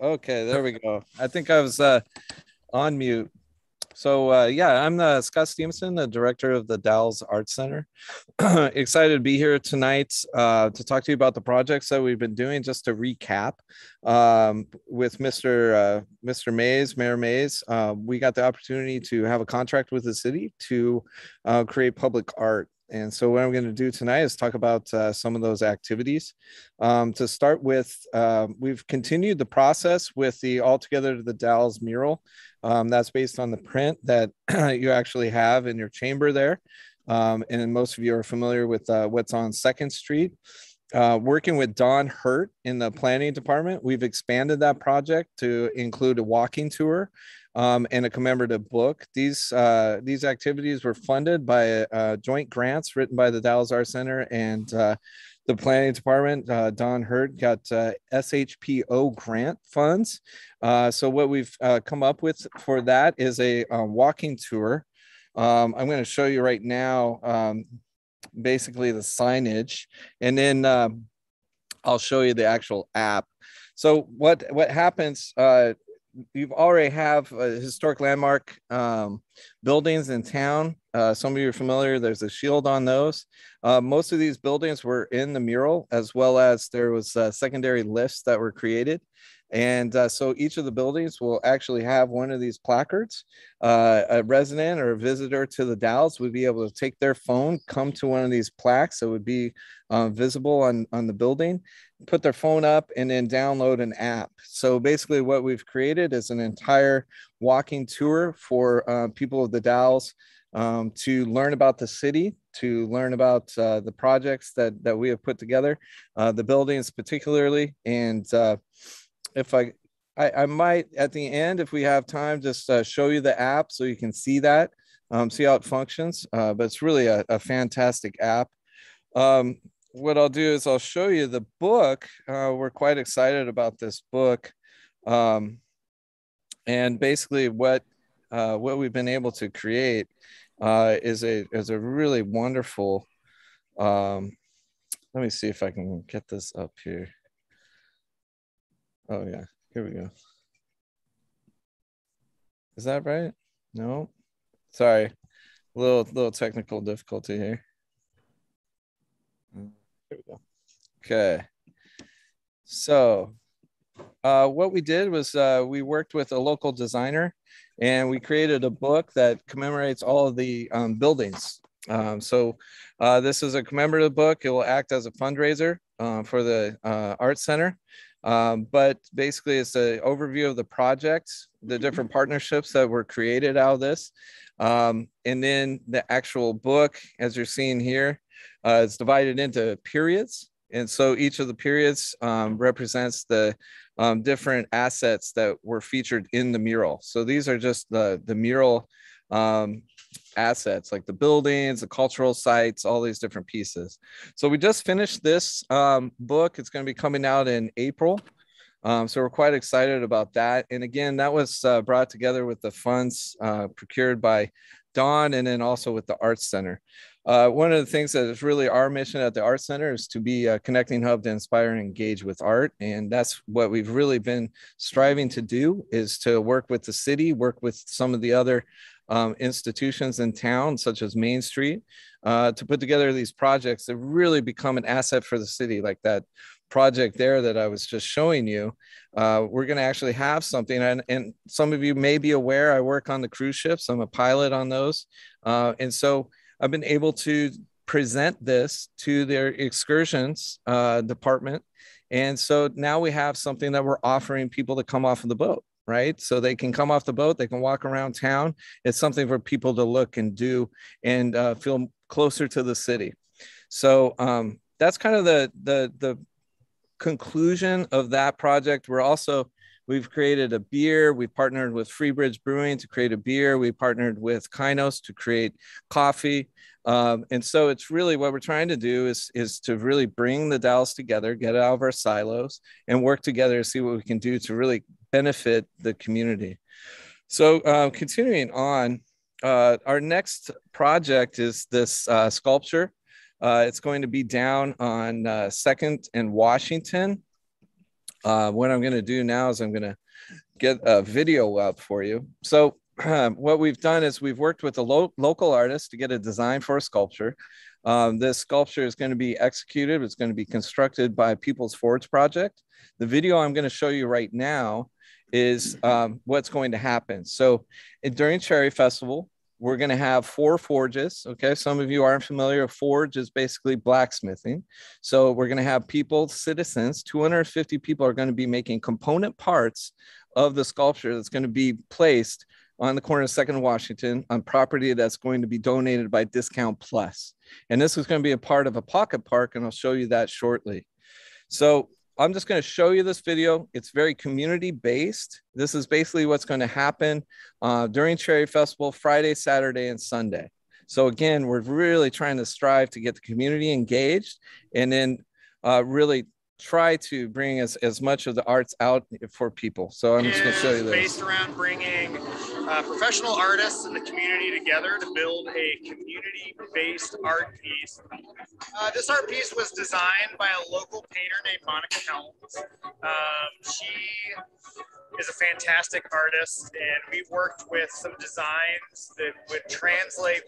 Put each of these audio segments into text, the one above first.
Okay, there we go. I think I was uh, on mute. So uh, yeah, I'm the Scott Stevenson, the director of the Dalles Art Center. Excited to be here tonight uh, to talk to you about the projects that we've been doing. Just to recap, um, with Mr. Uh, Mr. Mays, Mayor Mays, uh, we got the opportunity to have a contract with the city to uh, create public art and so what I'm going to do tonight is talk about uh, some of those activities. Um, to start with, uh, we've continued the process with the Altogether to the Dalles mural. Um, that's based on the print that you actually have in your chamber there. Um, and most of you are familiar with uh, what's on Second Street. Uh, working with Dawn Hert in the planning department, we've expanded that project to include a walking tour um, and a commemorative book. These uh, these activities were funded by uh, joint grants written by the Dalles Art Center and uh, the planning department. Uh, Dawn Hert got uh, SHPO grant funds. Uh, so what we've come up with for that is a walking tour. Um, I'm going to show you right now, um, basically the signage, and then um, I'll show you the actual app. So what what happens? You already have a historic landmark um, buildings in town. Uh, some of you are familiar. There's a shield on those. Uh, most of these buildings were in the mural, as well as there was uh, secondary lists that were created. And uh, so each of the buildings will actually have one of these placards. Uh, a resident or a visitor to the Dalles would be able to take their phone, come to one of these plaques that would be uh, visible on, on the building, put their phone up, and then download an app. So basically, what we've created is an entire walking tour for uh, people of the Dalles um, to learn about the city, to learn about uh, the projects that, that we have put together, uh, the buildings particularly, and if I, I, I might at the end, if we have time, just uh, show you the app so you can see that, um, see how it functions. Uh, but it's really a, a fantastic app. Um, what I'll do is I'll show you the book. Uh, we're quite excited about this book. Um, and basically what, uh, what we've been able to create uh, is a, is a really wonderful, um, let me see if I can get this up here. Oh yeah, here we go. Is that right? No, sorry, little little technical difficulty here. Here we go. Okay, so uh, what we did was uh, we worked with a local designer and we created a book that commemorates all of the um, buildings. Um, so uh, this is a commemorative book. It will act as a fundraiser uh, for the uh, Art Center. Um, but basically, it's an overview of the projects, the different partnerships that were created out of this. Um, and then the actual book, as you're seeing here, uh, is divided into periods. And so each of the periods um, represents the um, different assets that were featured in the mural. So these are just the, the mural um, assets like the buildings, the cultural sites, all these different pieces. So we just finished this um, book. It's going to be coming out in April. Um, so we're quite excited about that. And again, that was uh, brought together with the funds uh, procured by Dawn and then also with the Arts Center. Uh, one of the things that is really our mission at the Art Center is to be a connecting hub to inspire and engage with art. And that's what we've really been striving to do is to work with the city, work with some of the other um, institutions in town, such as Main Street, uh, to put together these projects that really become an asset for the city, like that project there that I was just showing you. Uh, we're going to actually have something, and, and some of you may be aware I work on the cruise ships, I'm a pilot on those. Uh, and so I've been able to present this to their excursions uh, department. And so now we have something that we're offering people to come off of the boat right? So they can come off the boat, they can walk around town. It's something for people to look and do and uh, feel closer to the city. So um, that's kind of the the the conclusion of that project. We're also we've created a beer. We partnered with Freebridge Brewing to create a beer. We partnered with Kainos to create coffee. Um, and so it's really what we're trying to do is, is to really bring the Dalles together, get out of our silos, and work together to see what we can do to really benefit the community. So uh, continuing on, uh, our next project is this uh, sculpture. Uh, it's going to be down on uh, Second and Washington. Uh, what I'm going to do now is I'm going to get a video up for you. So what we've done is we've worked with a lo- local artist to get a design for a sculpture. Um, this sculpture is going to be executed. It's going to be constructed by People's Forge Project. The video I'm going to show you right now is um, what's going to happen. So during Cherry Festival, we're going to have four forges. Okay. Some of you aren't familiar. Forge is basically blacksmithing. So we're going to have people, citizens, 250 people are going to be making component parts of the sculpture that's going to be placed on the corner of Second Washington on property that's going to be donated by Discount Plus. And this is going to be a part of a pocket park, and I'll show you that shortly. So I'm just going to show you this video. It's very community based. This is basically what's going to happen uh, during Cherry Festival, Friday, Saturday, and Sunday. So again, we're really trying to strive to get the community engaged and then uh, really try to bring as, as much of the arts out for people. So I'm just going to show you this. Based around bringing uh, professional artists in the community together to build a community-based art piece. Uh, this art piece was designed by a local painter named Monica Helms. Um, she is a fantastic artist, and we worked with some designs that would translate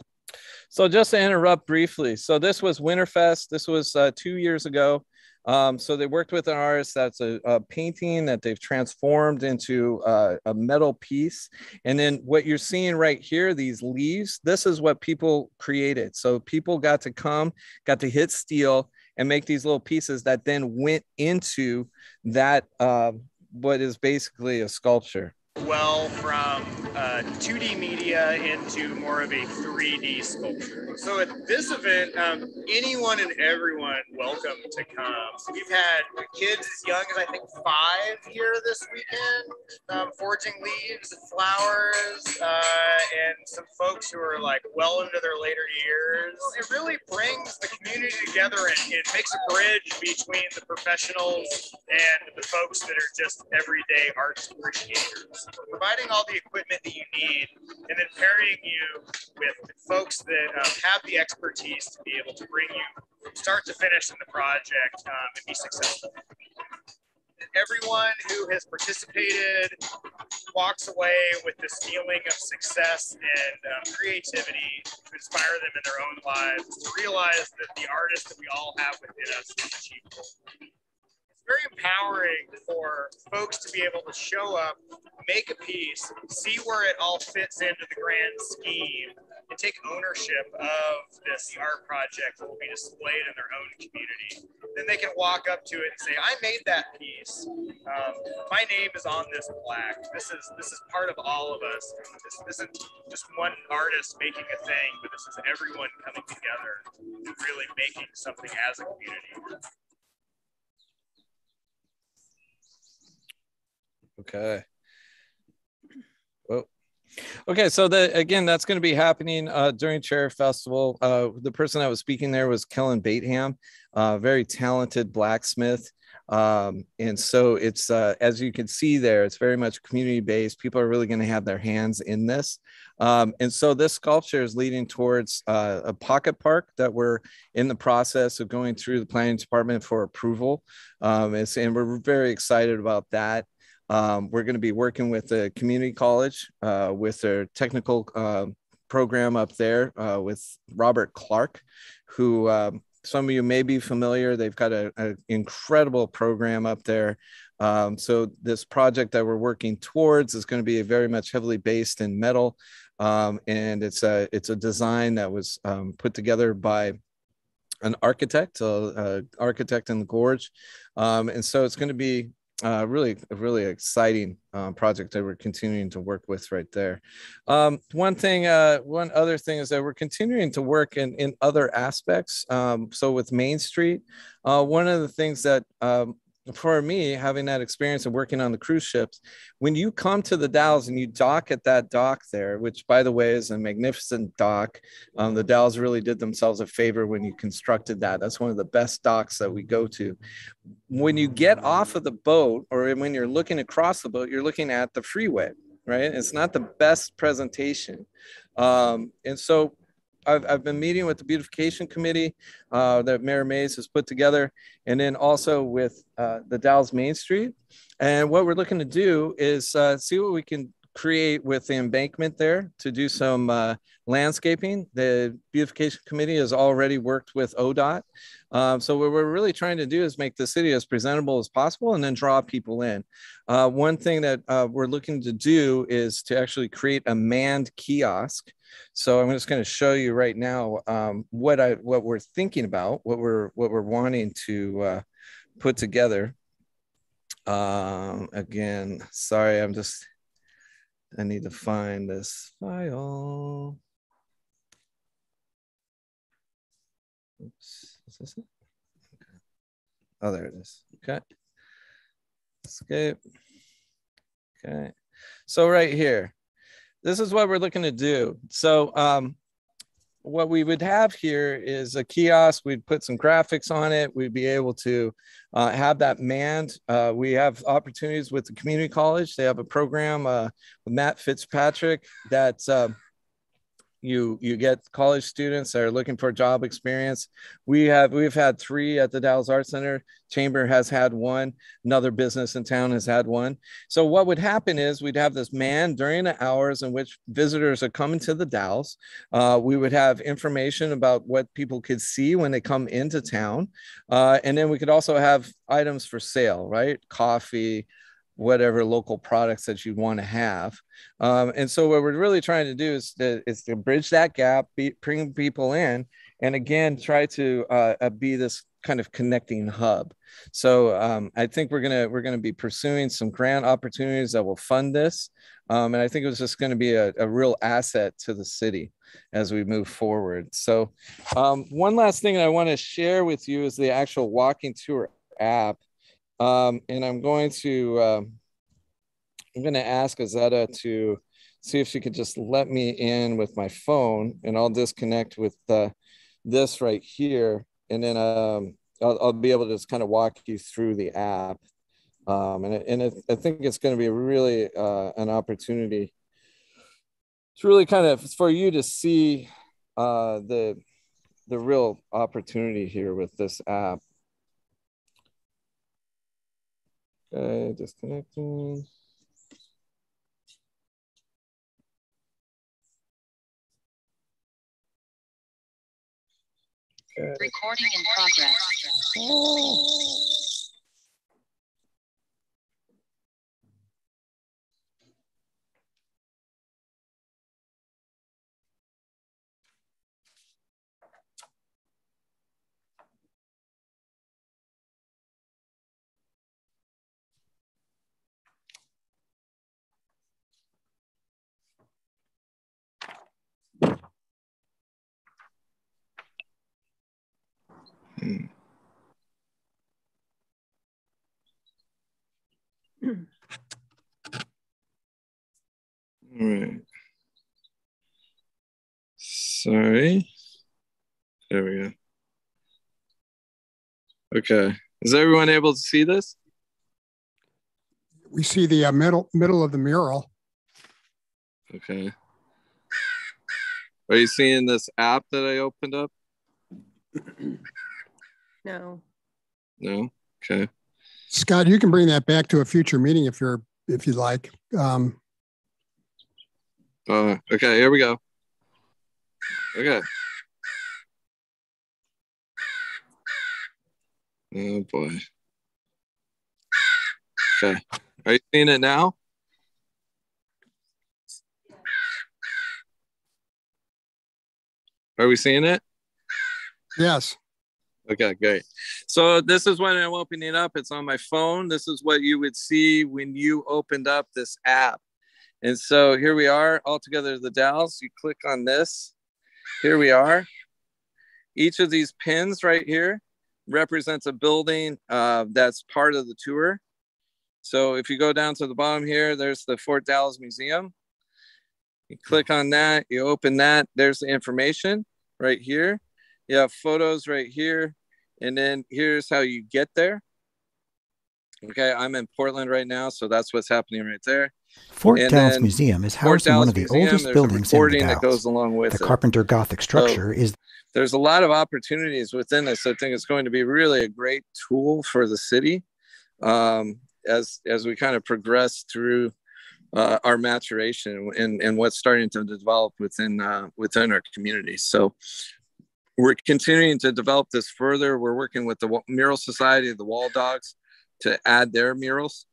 so just to interrupt briefly, so this was Winterfest. This was uh, two years ago. Um, so they worked with an artist that's a, a painting that they've transformed into uh, a metal piece. And then what you're seeing right here, these leaves, this is what people created. So people got to come, got to hit steel and make these little pieces that then went into that, uh, what is basically a sculpture well from uh, 2D media into more of a 3D sculpture. So at this event, um, anyone and everyone welcome to come. So we've had kids as young as I think five here this weekend, um, forging leaves and flowers, uh, and some folks who are like well into their later years. It really brings the community together and it makes a bridge between the professionals and the folks that are just everyday arts appreciators providing all the equipment that you need, and then pairing you with folks that um, have the expertise to be able to bring you from start to finish in the project um, and be successful. Everyone who has participated walks away with this feeling of success and um, creativity to inspire them in their own lives, to realize that the artist that we all have within us is achievable very empowering for folks to be able to show up, make a piece, see where it all fits into the grand scheme, and take ownership of this art project that will be displayed in their own community. Then they can walk up to it and say, "I made that piece. Um, my name is on this plaque. This is this is part of all of us. This isn't just one artist making a thing, but this is everyone coming together and really making something as a community." Okay. Well, okay. So the again, that's going to be happening uh, during Cherry Festival. Uh, the person that was speaking there was Kellen Bateham, uh, very talented blacksmith. Um, and so it's uh, as you can see there, it's very much community based. People are really going to have their hands in this. Um, and so this sculpture is leading towards uh, a pocket park that we're in the process of going through the planning department for approval. Um, and we're very excited about that. Um, we're going to be working with the community college uh, with their technical uh, program up there uh, with Robert Clark, who um, some of you may be familiar. They've got an incredible program up there. Um, so this project that we're working towards is going to be very much heavily based in metal, um, and it's a it's a design that was put together by an architect, a, a architect in the gorge, um, and so it's going to be uh, really, really exciting uh, project that we're continuing to work with right there. Um, one thing, uh, one other thing is that we're continuing to work in, in other aspects. Um, so with Main Street, uh, one of the things that um, for me, having that experience of working on the cruise ships, when you come to the Dalles and you dock at that dock there, which by the way is a magnificent dock, um, the Dalles really did themselves a favor when you constructed that. That's one of the best docks that we go to. When you get off of the boat or when you're looking across the boat, you're looking at the freeway, right? It's not the best presentation. Um, and so I've, I've been meeting with the beautification committee uh, that Mayor Mays has put together, and then also with uh, the Dalles Main Street. And what we're looking to do is uh, see what we can create with the embankment there to do some uh, landscaping. The beautification committee has already worked with ODOT. Um, so what we're really trying to do is make the city as presentable as possible and then draw people in. Uh, one thing that uh, we're looking to do is to actually create a manned kiosk. So I'm just going to show you right now um, what I what we're thinking about, what we're what we're wanting to uh, put together. Um, again, sorry, I'm just I need to find this file. Oops, is this it? Okay. Oh, there it is. Okay. Escape. Okay. So right here, this is what we're looking to do. So um, what we would have here is a kiosk. We'd put some graphics on it. We'd be able to uh, have that manned. Uh, we have opportunities with the community college. They have a program uh, with Matt Fitzpatrick that uh, you you get college students that are looking for job experience. We have we've had three at the dalles art center. Chamber has had one. Another business in town has had one. So what would happen is we'd have this man during the hours in which visitors are coming to the dalles. Uh, we would have information about what people could see when they come into town. Uh, and then we could also have items for sale right? Coffee whatever local products that you want to have. Um, and so what we're really trying to do is to, is to bridge that gap, be, bring people in, and again, try to uh, uh, be this kind of connecting hub. So um, I think we're gonna we're gonna be pursuing some grant opportunities that will fund this, um, and I think it was just going to be a, a, real asset to the city as we move forward. So um, one last thing I want to share with you is the actual walking tour app. Um, and I'm going to uh, I'm going to ask Izetta to see if she could just let me in with my phone, and I'll disconnect with uh, this right here, and then um, I'll, I'll, be able to just kind of walk you through the app. Um, and and it, I think it's going to be really uh, an opportunity to really kind of for you to see uh, the the real opportunity here with this app. Okay, disconnecting. Okay. Recording in progress. Oh. Hmm. All right. Sorry. There we go. Okay. Is everyone able to see this? We see the uh, middle middle of the mural. Okay. Are you seeing this app that I opened up? No. No. Okay. Scott, you can bring that back to a future meeting if you're if you like. Um, uh, okay, here we go. Okay. Oh boy. Okay. Are you seeing it now? Are we seeing it? Yes. Okay, great. So this is when I'm opening it up. It's on my phone. This is what you would see when you opened up this app. And so here we are all together the Dalles. You click on this. Here we are. Each of these pins right here represents a building uh, that's part of the tour. So if you go down to the bottom here, there's the Fort Dalles Museum. You click on that, you open that, there's the information right here have photos right here. And then here's how you get there. Okay, I'm in Portland right now, so that's what's happening right there. Fort and Dalles Museum is housed in one of the Museum, oldest buildings in Dalles. that goes along with the it. Carpenter Gothic structure so, is. There's a lot of opportunities within this. I think it's going to be really a great tool for the city um, as as we kind of progress through uh, our maturation and, and what's starting to develop within uh, within our community. So we're continuing to develop this further. We're working with the Mural Society, the Wall Dogs, to add their murals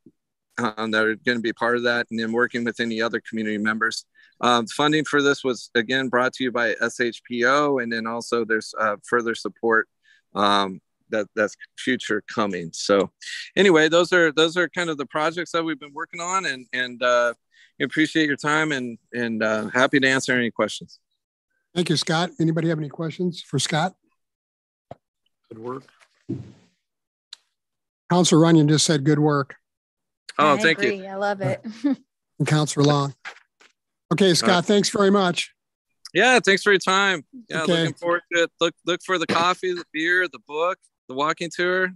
um, that are going to be part of that, and then working with any other community members. Um, funding for this was again brought to you by SHPO, and then also there's uh, further support um, that that's future coming. So, anyway, those are those are kind of the projects that we've been working on, and and uh, appreciate your time and and uh, happy to answer any questions. Thank you, Scott. Anybody have any questions for Scott? Good work. Councilor Runyon just said good work. Oh, I thank agree. you. I love it. and Councilor Long. Okay, Scott, right. thanks very much. Yeah, thanks for your time. Yeah, okay. looking forward to it. Look look for the coffee, the beer, the book, the walking tour.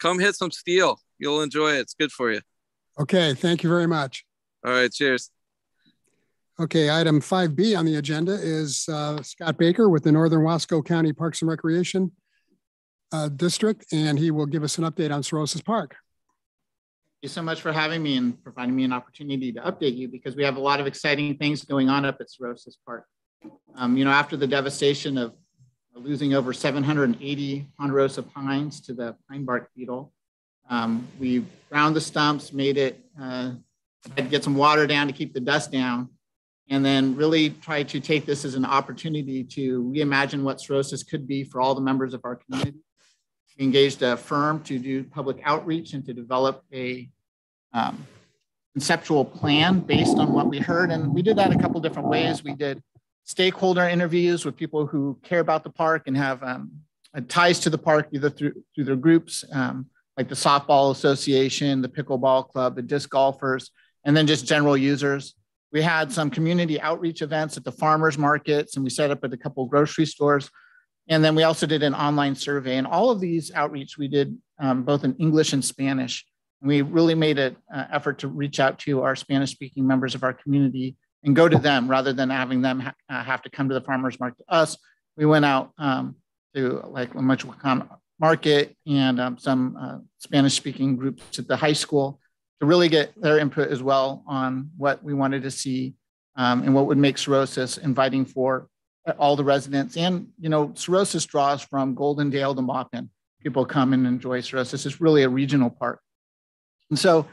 Come hit some steel. You'll enjoy it. It's good for you. Okay, thank you very much. All right, cheers. Okay, item 5B on the agenda is uh, Scott Baker with the Northern Wasco County Parks and Recreation uh, District, and he will give us an update on Sorosis Park. Thank you so much for having me and providing me an opportunity to update you because we have a lot of exciting things going on up at Sorosis Park. Um, you know, after the devastation of losing over 780 ponderosa pines to the pine bark beetle, um, we ground the stumps, made it, uh, had to get some water down to keep the dust down and then really try to take this as an opportunity to reimagine what Sorosis could be for all the members of our community. We engaged a firm to do public outreach and to develop a um, conceptual plan based on what we heard. And we did that a couple different ways. We did stakeholder interviews with people who care about the park and have um, ties to the park either through, through their groups, um, like the softball association, the pickleball club, the disc golfers, and then just general users. We had some community outreach events at the farmers markets, and we set up at a couple grocery stores. And then we also did an online survey. And all of these outreach we did um, both in English and Spanish. And we really made an uh, effort to reach out to our Spanish speaking members of our community and go to them rather than having them ha- uh, have to come to the farmers market us. We went out um, to like a Michoacan Market and um, some uh, Spanish speaking groups at the high school to really get their input as well on what we wanted to see um, and what would make Sorosis inviting for all the residents. And, you know, Sorosis draws from Goldendale to Maupin. People come and enjoy Sorosis. It's really a regional park. And so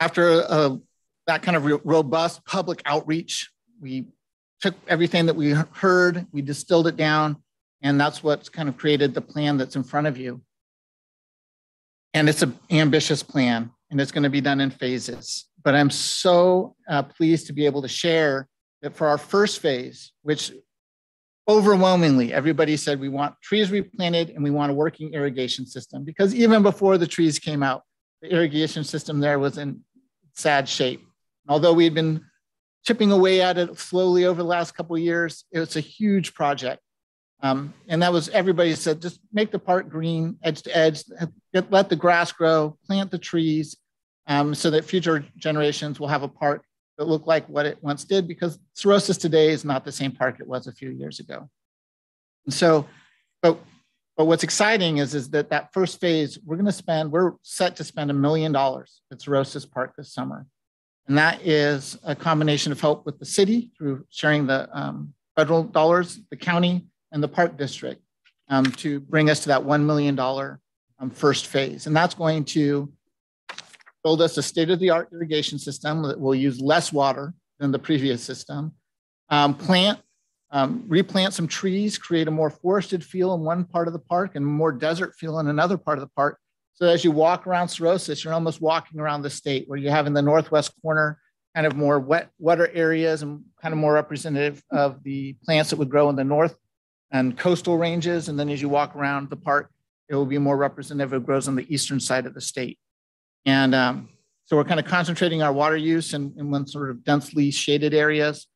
after uh, that kind of robust public outreach, we took everything that we heard, we distilled it down, and that's what's kind of created the plan that's in front of you. And it's an ambitious plan and it's going to be done in phases. But I'm so uh, pleased to be able to share that for our first phase, which overwhelmingly everybody said we want trees replanted and we want a working irrigation system because even before the trees came out, the irrigation system there was in sad shape. Although we had been chipping away at it slowly over the last couple of years, it was a huge project. Um, and that was everybody said, just make the park green, edge to edge, get, let the grass grow, plant the trees, um, so that future generations will have a park that look like what it once did, because Sorosis today is not the same park it was a few years ago. And so, but but what's exciting is, is that that first phase, we're going to spend, we're set to spend a million dollars at Sorosis Park this summer. And that is a combination of help with the city through sharing the um, federal dollars, the county, and the park district um, to bring us to that $1 million um, first phase. And that's going to build us a state-of-the-art irrigation system that will use less water than the previous system, um, plant, um, replant some trees, create a more forested feel in one part of the park and more desert feel in another part of the park. So as you walk around Sorosis, you're almost walking around the state where you have in the northwest corner kind of more wet, wetter areas and kind of more representative of the plants that would grow in the north and coastal ranges. And then as you walk around the park, it will be more representative of grows on the eastern side of the state. And um, so we're kind of concentrating our water use in, in one sort of densely shaded areas.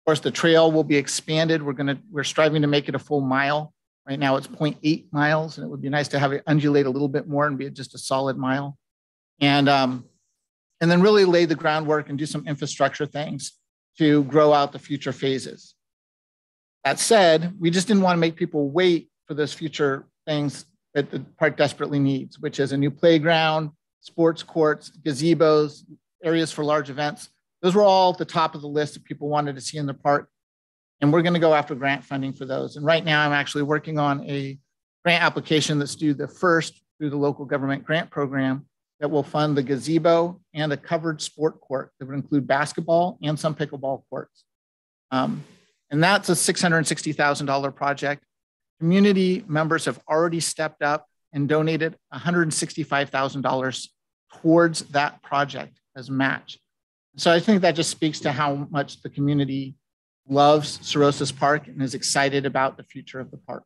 Of course, the trail will be expanded. We're going to, we're striving to make it a full mile. Right now it's 0.8 miles, and it would be nice to have it undulate a little bit more and be just a solid mile. And um, and then really lay the groundwork and do some infrastructure things to grow out the future phases. That said, we just didn't want to make people wait for those future things that the park desperately needs, which is a new playground, sports courts, gazebos, areas for large events. Those were all at the top of the list that people wanted to see in the park. And we're going to go after grant funding for those. And right now, I'm actually working on a grant application that's due the first through the local government grant program that will fund the gazebo and a covered sport court that would include basketball and some pickleball courts. Um, and that's a $660,000 project. Community members have already stepped up and donated $165,000 towards that project as match. So I think that just speaks to how much the community loves Sorosis Park and is excited about the future of the park.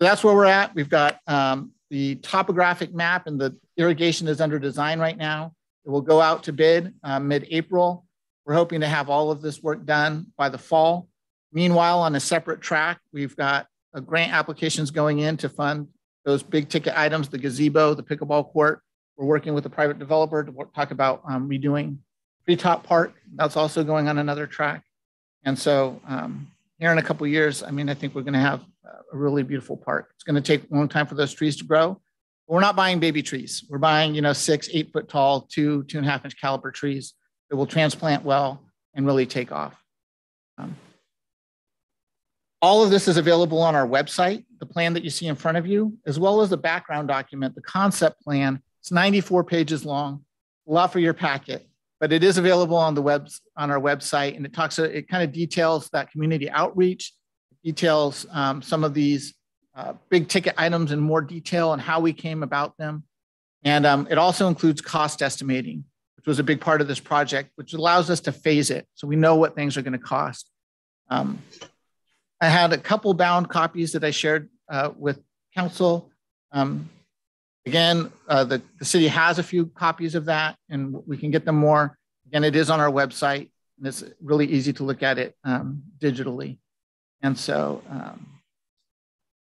So that's where we're at. We've got um, the topographic map and the irrigation is under design right now. It will go out to bid uh, mid-April. We're hoping to have all of this work done by the fall. Meanwhile, on a separate track, we've got uh, grant applications going in to fund those big ticket items, the gazebo, the pickleball court. We're working with a private developer to talk about um, redoing Treetop Park. That's also going on another track. And so um, here in a couple years, I mean, I think we're going to have a really beautiful park. It's going to take a long time for those trees to grow. We're not buying baby trees. We're buying, you know, six, eight foot tall, two, two and a half inch caliber trees that will transplant well and really take off. Um, all of this is available on our website, the plan that you see in front of you, as well as the background document, the concept plan. It's 94 pages long, a lot for your packet, but it is available on the web on our website, and it talks. It kind of details that community outreach details um, some of these uh, big ticket items in more detail and how we came about them. And um, it also includes cost estimating, was a big part of this project, which allows us to phase it so we know what things are going to cost. Um, I had a couple bound copies that I shared uh, with council. Um, again, uh, the, the city has a few copies of that and we can get them more. Again, it is on our website and it's really easy to look at it um, digitally. And so um,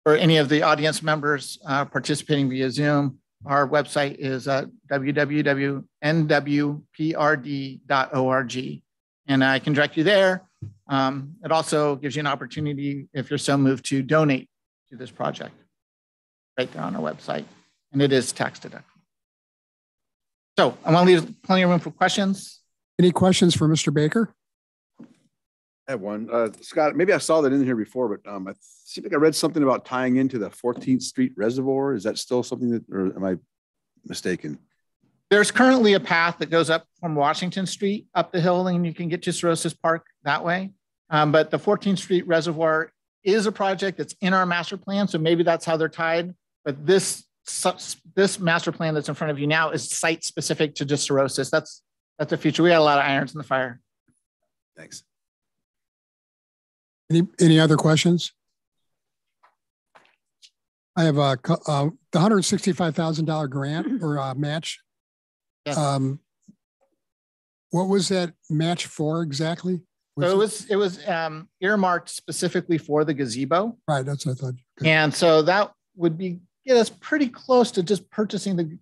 for any of the audience members uh, participating via Zoom, our website is uh, www.nwprd.org. And I can direct you there. Um, it also gives you an opportunity, if you're so moved, to donate to this project right there on our website. And it is tax deductible. So I want to leave plenty of room for questions. Any questions for Mr. Baker? I have one. Uh, Scott, maybe I saw that in here before, but um, I seem like I read something about tying into the 14th Street Reservoir. Is that still something that, or am I mistaken? There's currently a path that goes up from Washington Street up the hill, and you can get to Sorosis Park that way. Um, but the 14th Street Reservoir is a project that's in our master plan, so maybe that's how they're tied. But this this master plan that's in front of you now is site specific to just Sorosis. That's that's the future. We got a lot of irons in the fire. Thanks. Any, any other questions? I have a, uh, the $165,000 grant or uh, match. Yes. Um, what was that match for exactly? Was so it was it was um, earmarked specifically for the gazebo. Right, that's what I thought. And so that would be get us pretty close to just purchasing the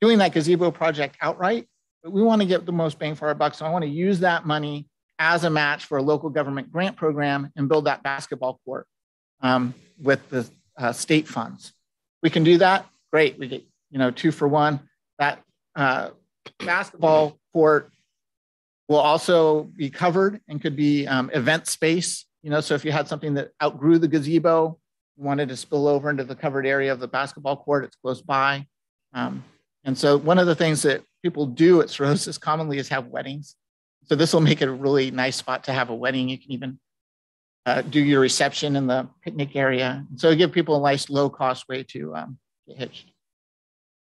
doing that gazebo project outright. But we want to get the most bang for our buck. So I want to use that money as a match for a local government grant program and build that basketball court um, with the uh, state funds. We can do that. Great. We get you know two for one. That uh, basketball court will also be covered and could be um, event space. You know, so if you had something that outgrew the gazebo, wanted to spill over into the covered area of the basketball court, it's close by. Um, and so one of the things that people do at Sorosis commonly is have weddings. So this will make it a really nice spot to have a wedding. You can even uh, do your reception in the picnic area. So give people a nice low cost way to um, get hitched.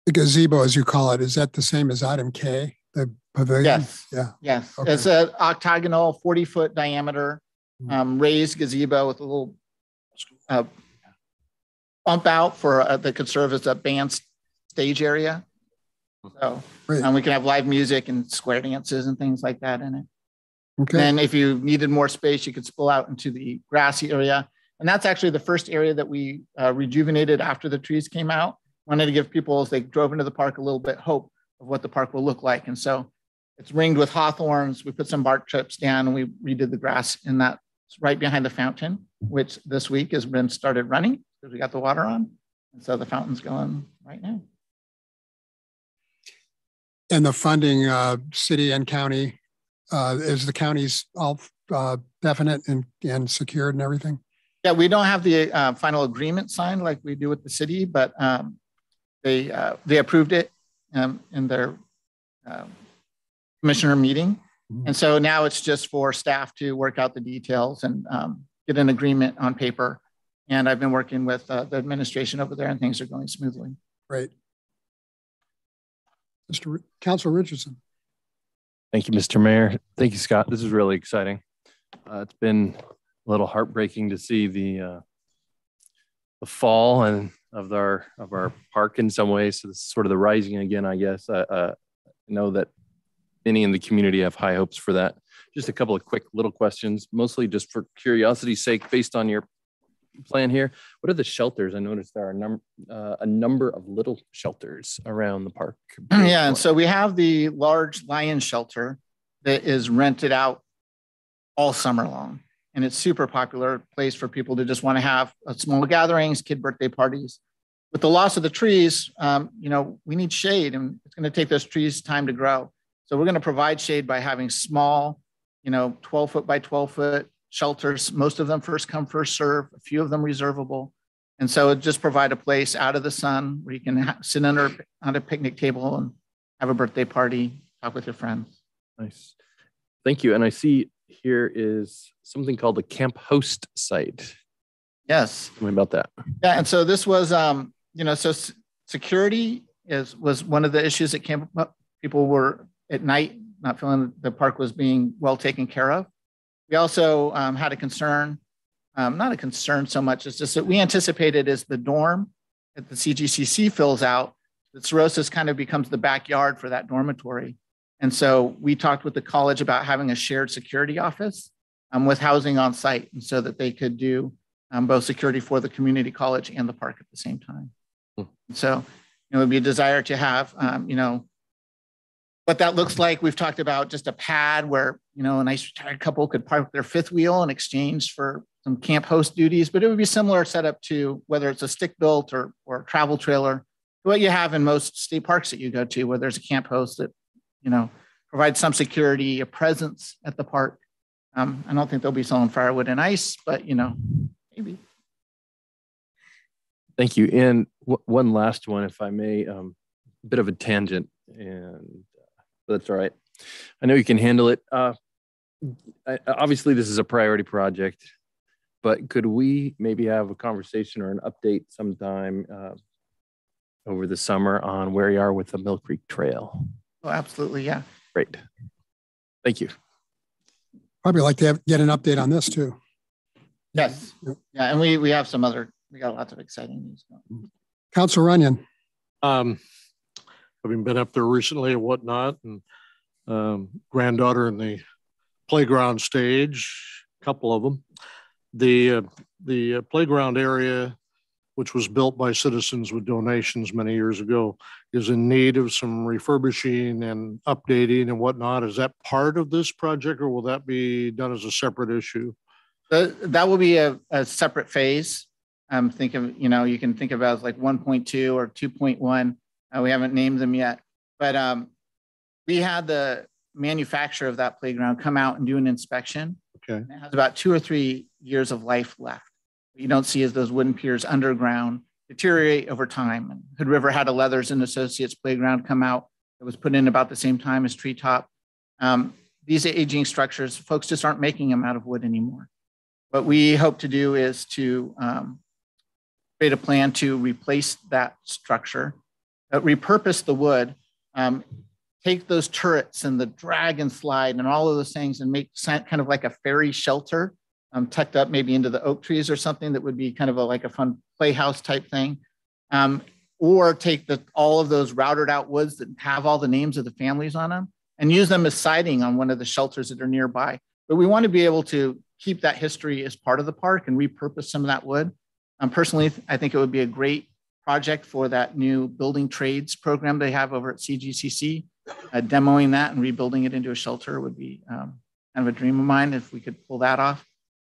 The gazebo, as you call it, is that the same as item K, the pavilion? Yes. Yeah. Yes. Okay. It's an octagonal, 40 foot diameter hmm. um, raised gazebo with a little uh, bump out for uh, that could serve as a band stage area. So and we can have live music and square dances and things like that in it. Okay. And if you needed more space, you could spill out into the grassy area. And that's actually the first area that we uh, rejuvenated after the trees came out. Wanted to give people, as they drove into the park, a little bit hope. of what the park will look like. And so it's ringed with hawthorns. We put some bark chips down and we redid the grass in that right behind the fountain, which this week has been started running because we got the water on. And so the fountain's going right now. And the funding, uh, city and county, uh, is the counties all uh, definite and, and secured and everything? Yeah, we don't have the uh, final agreement signed like we do with the city, but um, they uh, they approved it um, in their um, commissioner meeting, mm-hmm. and so now it's just for staff to work out the details and um, get an agreement on paper. And I've been working with uh, the administration over there, and things are going smoothly. Great, Mr. Council Richardson. Thank you, Mr. Mayor. Thank you, Scott. This is really exciting. Uh, it's been a little heartbreaking to see the uh, the fall and of our of our park in some ways. So this is sort of the rising again, I guess. Uh, I know that many in the community have high hopes for that. Just a couple of quick little questions, mostly just for curiosity's sake, based on your plan here. What are the shelters? I noticed there are a number uh, a number of little shelters around the park. Yeah, and so we have the large lion shelter that is rented out all summer long, and it's super popular place for people to just want to have a small gatherings, kid birthday parties. With the loss of the trees, um, you know, we need shade, and it's going to take those trees time to grow. So we're going to provide shade by having small, you know, 12 foot by 12 foot shelters, most of them first come, first serve, a few of them reservable. And so it just provide a place out of the sun where you can sit under on a picnic table and have a birthday party, talk with your friends. Nice. Thank you. And I see here is something called the camp host site. Yes. Tell me about that. Yeah. And so this was, um, you know, so security is was one of the issues that came up. People were at night not feeling the park was being well taken care of. We also um, had a concern, um, not a concern so much, it's just that we anticipated as the dorm that the CGCC fills out, that Sorosis kind of becomes the backyard for that dormitory. And so we talked with the college about having a shared security office um, with housing on site, and so that they could do um, both security for the community college and the park at the same time. Hmm. So it would be a desire to have, um, you know, what that looks like. We've talked about just a pad where, you know, a nice retired couple could park their fifth wheel in exchange for some camp host duties, but it would be similar setup to whether it's a stick built or, or travel trailer, what you have in most state parks that you go to, where there's a camp host that, you know, provides some security, a presence at the park. Um, I don't think they'll be selling firewood and ice, but, you know, maybe. Thank you. And w- one last one, if I may, um, a bit of a tangent and but that's all right. I know you can handle it. Uh, I, obviously, this is a priority project, but could we maybe have a conversation or an update sometime uh, over the summer on where you are with the Mill Creek Trail? Oh, absolutely. Yeah. Great. Thank you. Probably like to have, get an update on this too. Yes. Yeah. And we, we have some other, we got lots of exciting news. Council Runyon. Um, having been up there recently and whatnot, and um, granddaughter in the playground stage, a couple of them. The uh, the uh, playground area, which was built by citizens with donations many years ago, is in need of some refurbishing and updating and whatnot. Is that part of this project, or will that be done as a separate issue? Uh, that will be a, a separate phase. I'm thinking, you know, you can think about like 1.2 or 2.1 uh, we haven't named them yet, but um, we had the manufacturer of that playground come out and do an inspection. Okay. it has about two or three years of life left. What you don't see is those wooden piers underground deteriorate over time. And Hood River had a Leathers and Associates playground come out. It was put in about the same time as Treetop. Um, these aging structures, folks just aren't making them out of wood anymore. What we hope to do is to um, create a plan to replace that structure uh, repurpose the wood, um, take those turrets and the dragon slide and all of those things and make kind of like a fairy shelter um, tucked up maybe into the oak trees or something that would be kind of a, like a fun playhouse type thing. Um, or take the, all of those routed out woods that have all the names of the families on them and use them as siding on one of the shelters that are nearby. But we want to be able to keep that history as part of the park and repurpose some of that wood. Um, personally, I think it would be a great project for that new building trades program they have over at CGCC. Uh, demoing that and rebuilding it into a shelter would be um, kind of a dream of mine if we could pull that off.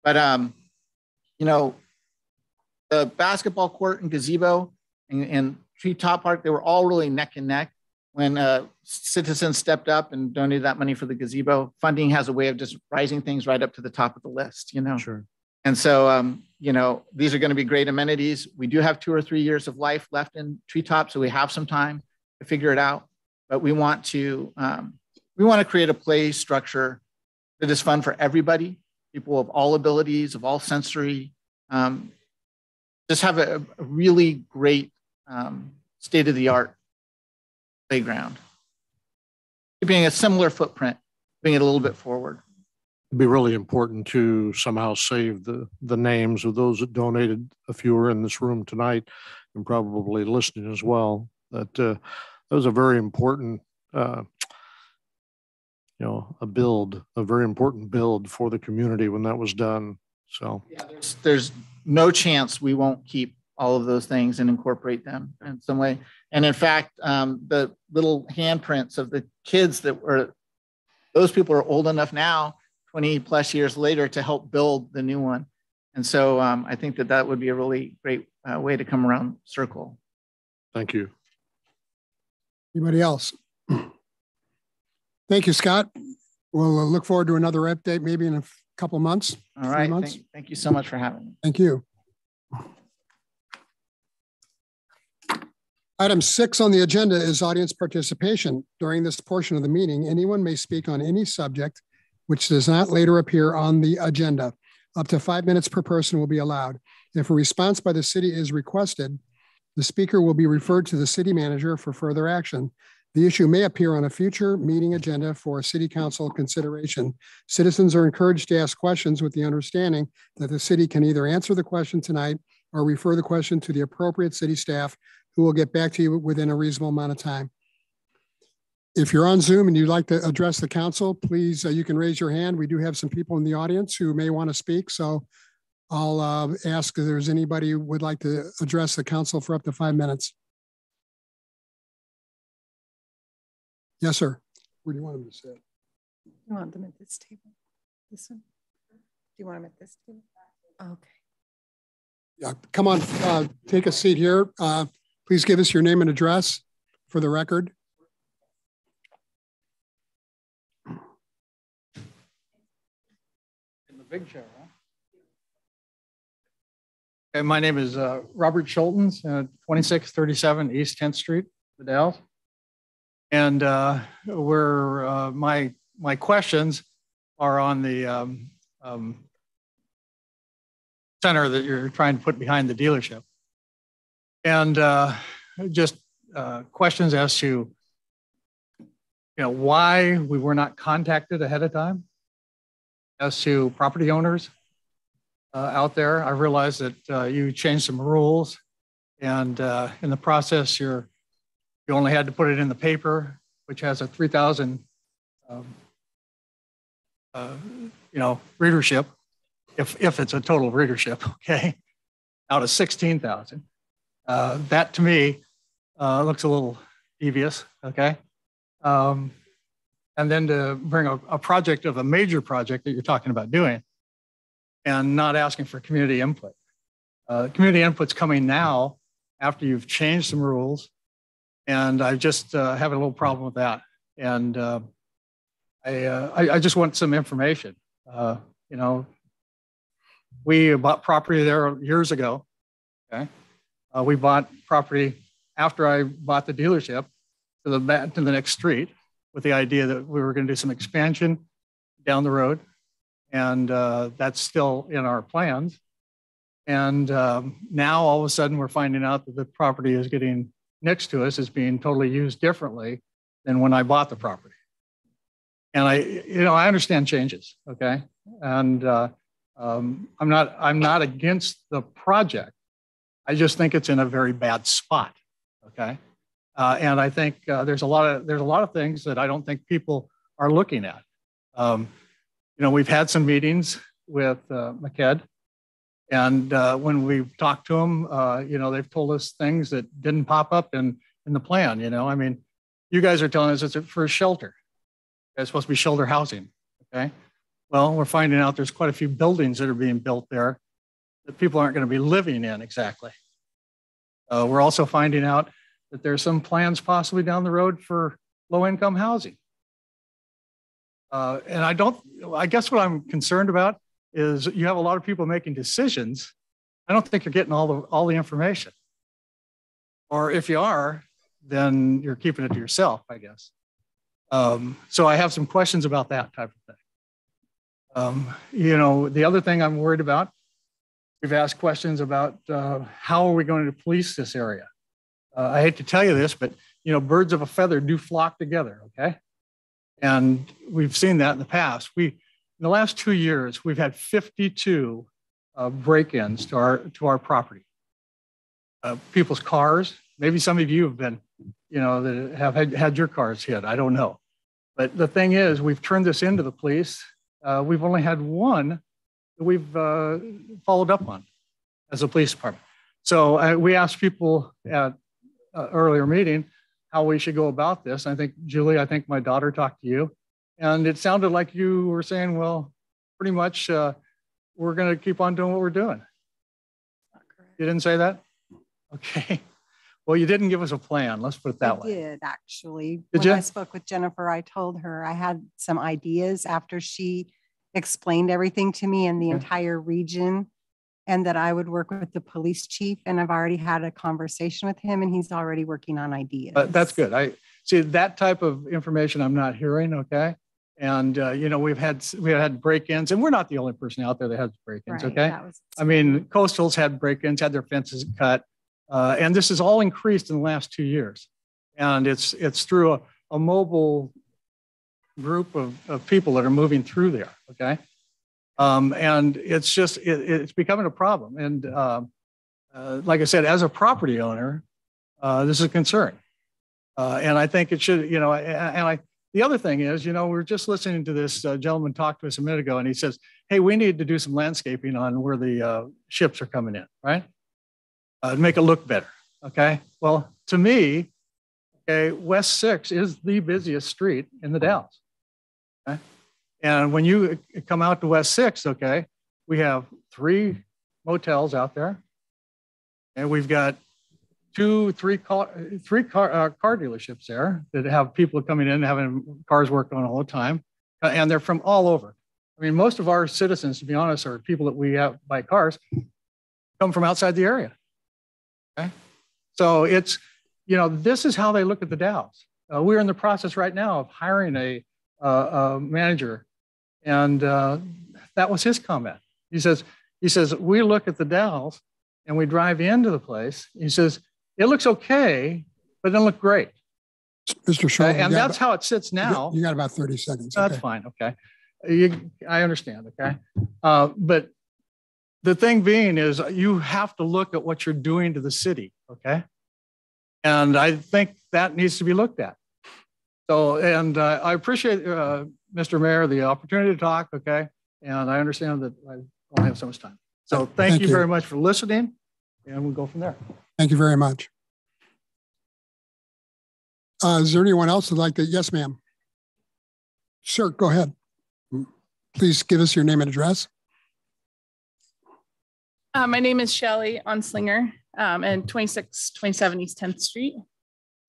But, um, you know, the basketball court and gazebo and, and Treetop Park, they were all really neck and neck when uh, citizens stepped up and donated that money for the gazebo. Funding has a way of just rising things right up to the top of the list, you know? Sure. And so, um, you know, these are going to be great amenities. We do have two or three years of life left in Treetop, so we have some time to figure it out. But we want to um, we want to create a play structure that is fun for everybody, people of all abilities, of all sensory. Um, just have a, a really great um, state of the art playground, keeping a similar footprint, bring it a little bit forward. It'd be really important to somehow save the, the names of those that donated. A few are in this room tonight and probably listening as well. That uh, that was a very important, uh, you know, a build, a very important build for the community when that was done. So yeah, there's, there's no chance we won't keep all of those things and incorporate them in some way. And in fact, um, the little handprints of the kids that were, those people are old enough now 20 plus years later to help build the new one. And so um, I think that that would be a really great uh, way to come around circle. Thank you. Anybody else? Thank you, Scott. We'll uh, look forward to another update maybe in a couple months. All right. Months. Thank, thank you so much for having me. Thank you. Item six on the agenda is audience participation. During this portion of the meeting, anyone may speak on any subject which does not later appear on the agenda. Up to five minutes per person will be allowed. If a response by the city is requested, the speaker will be referred to the city manager for further action. The issue may appear on a future meeting agenda for city council consideration. Citizens are encouraged to ask questions with the understanding that the city can either answer the question tonight or refer the question to the appropriate city staff who will get back to you within a reasonable amount of time. If you're on Zoom and you'd like to address the council, please, uh, you can raise your hand. We do have some people in the audience who may want to speak. So I'll uh, ask if there's anybody who would like to address the council for up to five minutes. Yes, sir. Where do you want them to sit? You want them at this table? This one? Do you want them at this table? Okay. Yeah, come on, uh, take a seat here. Uh, please give us your name and address for the record. Big chair, huh? Okay, my name is uh, Robert Schultens, uh, 2637 East 10th Street, Dalles. And uh, where uh, my my questions are on the um, um, center that you're trying to put behind the dealership, and uh, just uh, questions as to you know why we were not contacted ahead of time as to property owners uh, out there. I realize that uh, you changed some rules, and uh, in the process, you're you only had to put it in the paper, which has a 3,000, um, uh, you know, readership, if if it's a total readership, okay, out of 16,000. Uh, that to me uh, looks a little devious, okay. Um, and then to bring a, a project of a major project that you're talking about doing and not asking for community input. Uh, community input's coming now after you've changed some rules. And I just uh, have a little problem with that. And uh, I, uh, I, I, just want some information. Uh, you know, we bought property there years ago. Okay. Uh, we bought property after I bought the dealership to the, to the next street with the idea that we were going to do some expansion down the road. And uh, that's still in our plans. And um, now all of a sudden we're finding out that the property is getting next to us is being totally used differently than when I bought the property. And I, you know, I understand changes, okay? And uh, um, I'm not, I'm not against the project. I just think it's in a very bad spot, okay? Uh, and I think uh, there's a lot of there's a lot of things that I don't think people are looking at. Um, you know, we've had some meetings with uh, MCED, And uh, when we've talked to them, uh, you know, they've told us things that didn't pop up in, in the plan. You know, I mean, you guys are telling us it's for a shelter. It's supposed to be shelter housing. Okay. Well, we're finding out there's quite a few buildings that are being built there that people aren't going to be living in exactly. Uh, we're also finding out that there's some plans possibly down the road for low income housing. Uh, and I don't, I guess what I'm concerned about is you have a lot of people making decisions. I don't think you're getting all the, all the information. Or if you are, then you're keeping it to yourself, I guess. Um, so I have some questions about that type of thing. Um, you know, the other thing I'm worried about, we've asked questions about uh, how are we going to police this area? Uh, I hate to tell you this, but you know, birds of a feather do flock together. Okay, and we've seen that in the past. We, in the last two years, we've had 52 uh, break-ins to our to our property. Uh, people's cars. Maybe some of you have been, you know, that have had, had your cars hit. I don't know, but the thing is, we've turned this into the police. Uh, we've only had one that we've uh, followed up on as a police department. So uh, we asked people at uh, earlier meeting how we should go about this. I think, Julie, I think my daughter talked to you, and it sounded like you were saying, well, pretty much uh, we're going to keep on doing what we're doing. You didn't say that? Okay. Well, you didn't give us a plan. Let's put it that I way. did actually. Did when you? I spoke with Jennifer, I told her I had some ideas after she explained everything to me in the Okay. entire region and that I would work with the police chief. And I've already had a conversation with him and he's already working on ideas. But that's good. I see that type of information I'm not hearing. Okay. And, uh, you know, we've had, we've had break-ins and we're not the only person out there that has break-ins. Right, Okay. was- I mean, coastals had break-ins, had their fences cut. Uh, and this has all increased in the last two years. And it's, it's through a, a mobile group of, of people that are moving through there. Okay. Um, and it's just, it, it's becoming a problem. And, um, uh, like I said, as a property owner, uh, this is a concern. Uh, and I think it should, you know, and I, the other thing is, you know, we are just listening to this uh, gentleman talk to us a minute ago, and he says, "Hey, we need to do some landscaping on where the uh, ships are coming in, right? Uh, to make it look better." Okay. Well, to me, okay, West Six is the busiest street in the Dalles. And when you come out to West Six, okay, we have three motels out there, and we've got two, three car, three car, uh, car dealerships there that have people coming in, having cars work on all the time, uh, and they're from all over. I mean, most of our citizens, to be honest, are people that we have buy cars, come from outside the area. Okay, so it's you know this is how they look at the Dalles. Uh, we're in the process right now of hiring a, uh, a manager, and uh, that was his comment. He says he says we look at the Dalles and we drive into the place. He says it looks okay, but it doesn't look great. Mr. Shaw. and that's how it sits now. You got about 30 seconds. That's okay. fine. Okay. You, I understand. Okay. Uh, but the thing being is you have to look at what you're doing to the city. Okay. And I think that needs to be looked at. So, and uh, I appreciate, uh, Mr. Mayor, the opportunity to talk. Okay. And I understand that I don't have so much time. So thank, Thank you, you. very much for listening and we'll go from there. Thank you very much. Uh, is there anyone else who'd like to? Yes, ma'am. Sir, go ahead. Please give us your name and address. Uh, my name is Shelly Onslinger, um, and 2627 East 10th Street.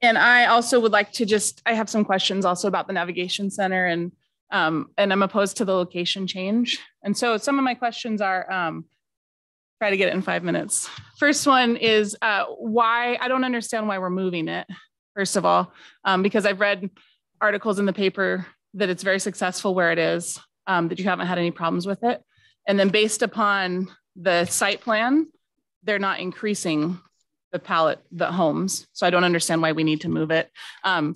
And I also would like to just, I have some questions also about the navigation center and, um, and I'm opposed to the location change. And so some of my questions are, um, try to get it in five minutes. First one is uh, why, I don't understand why we're moving it, first of all, um, because I've read articles in the paper that it's very successful where it is, um, that you haven't had any problems with it. And then based upon the site plan, they're not increasing the pallet, the homes. So I don't understand why we need to move it. Um,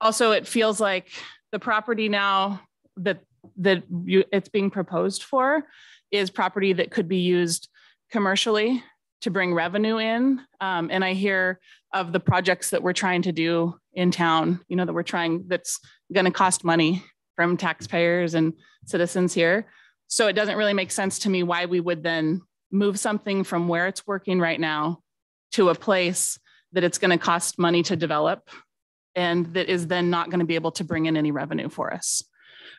also, it feels like the property now that that you, it's being proposed for is property that could be used commercially to bring revenue in. Um, and I hear of the projects that we're trying to do in town, you know, that we're trying, that's going to cost money from taxpayers and citizens here. So it doesn't really make sense to me why we would then move something from where it's working right now to a place that it's going to cost money to develop and that is then not going to be able to bring in any revenue for us.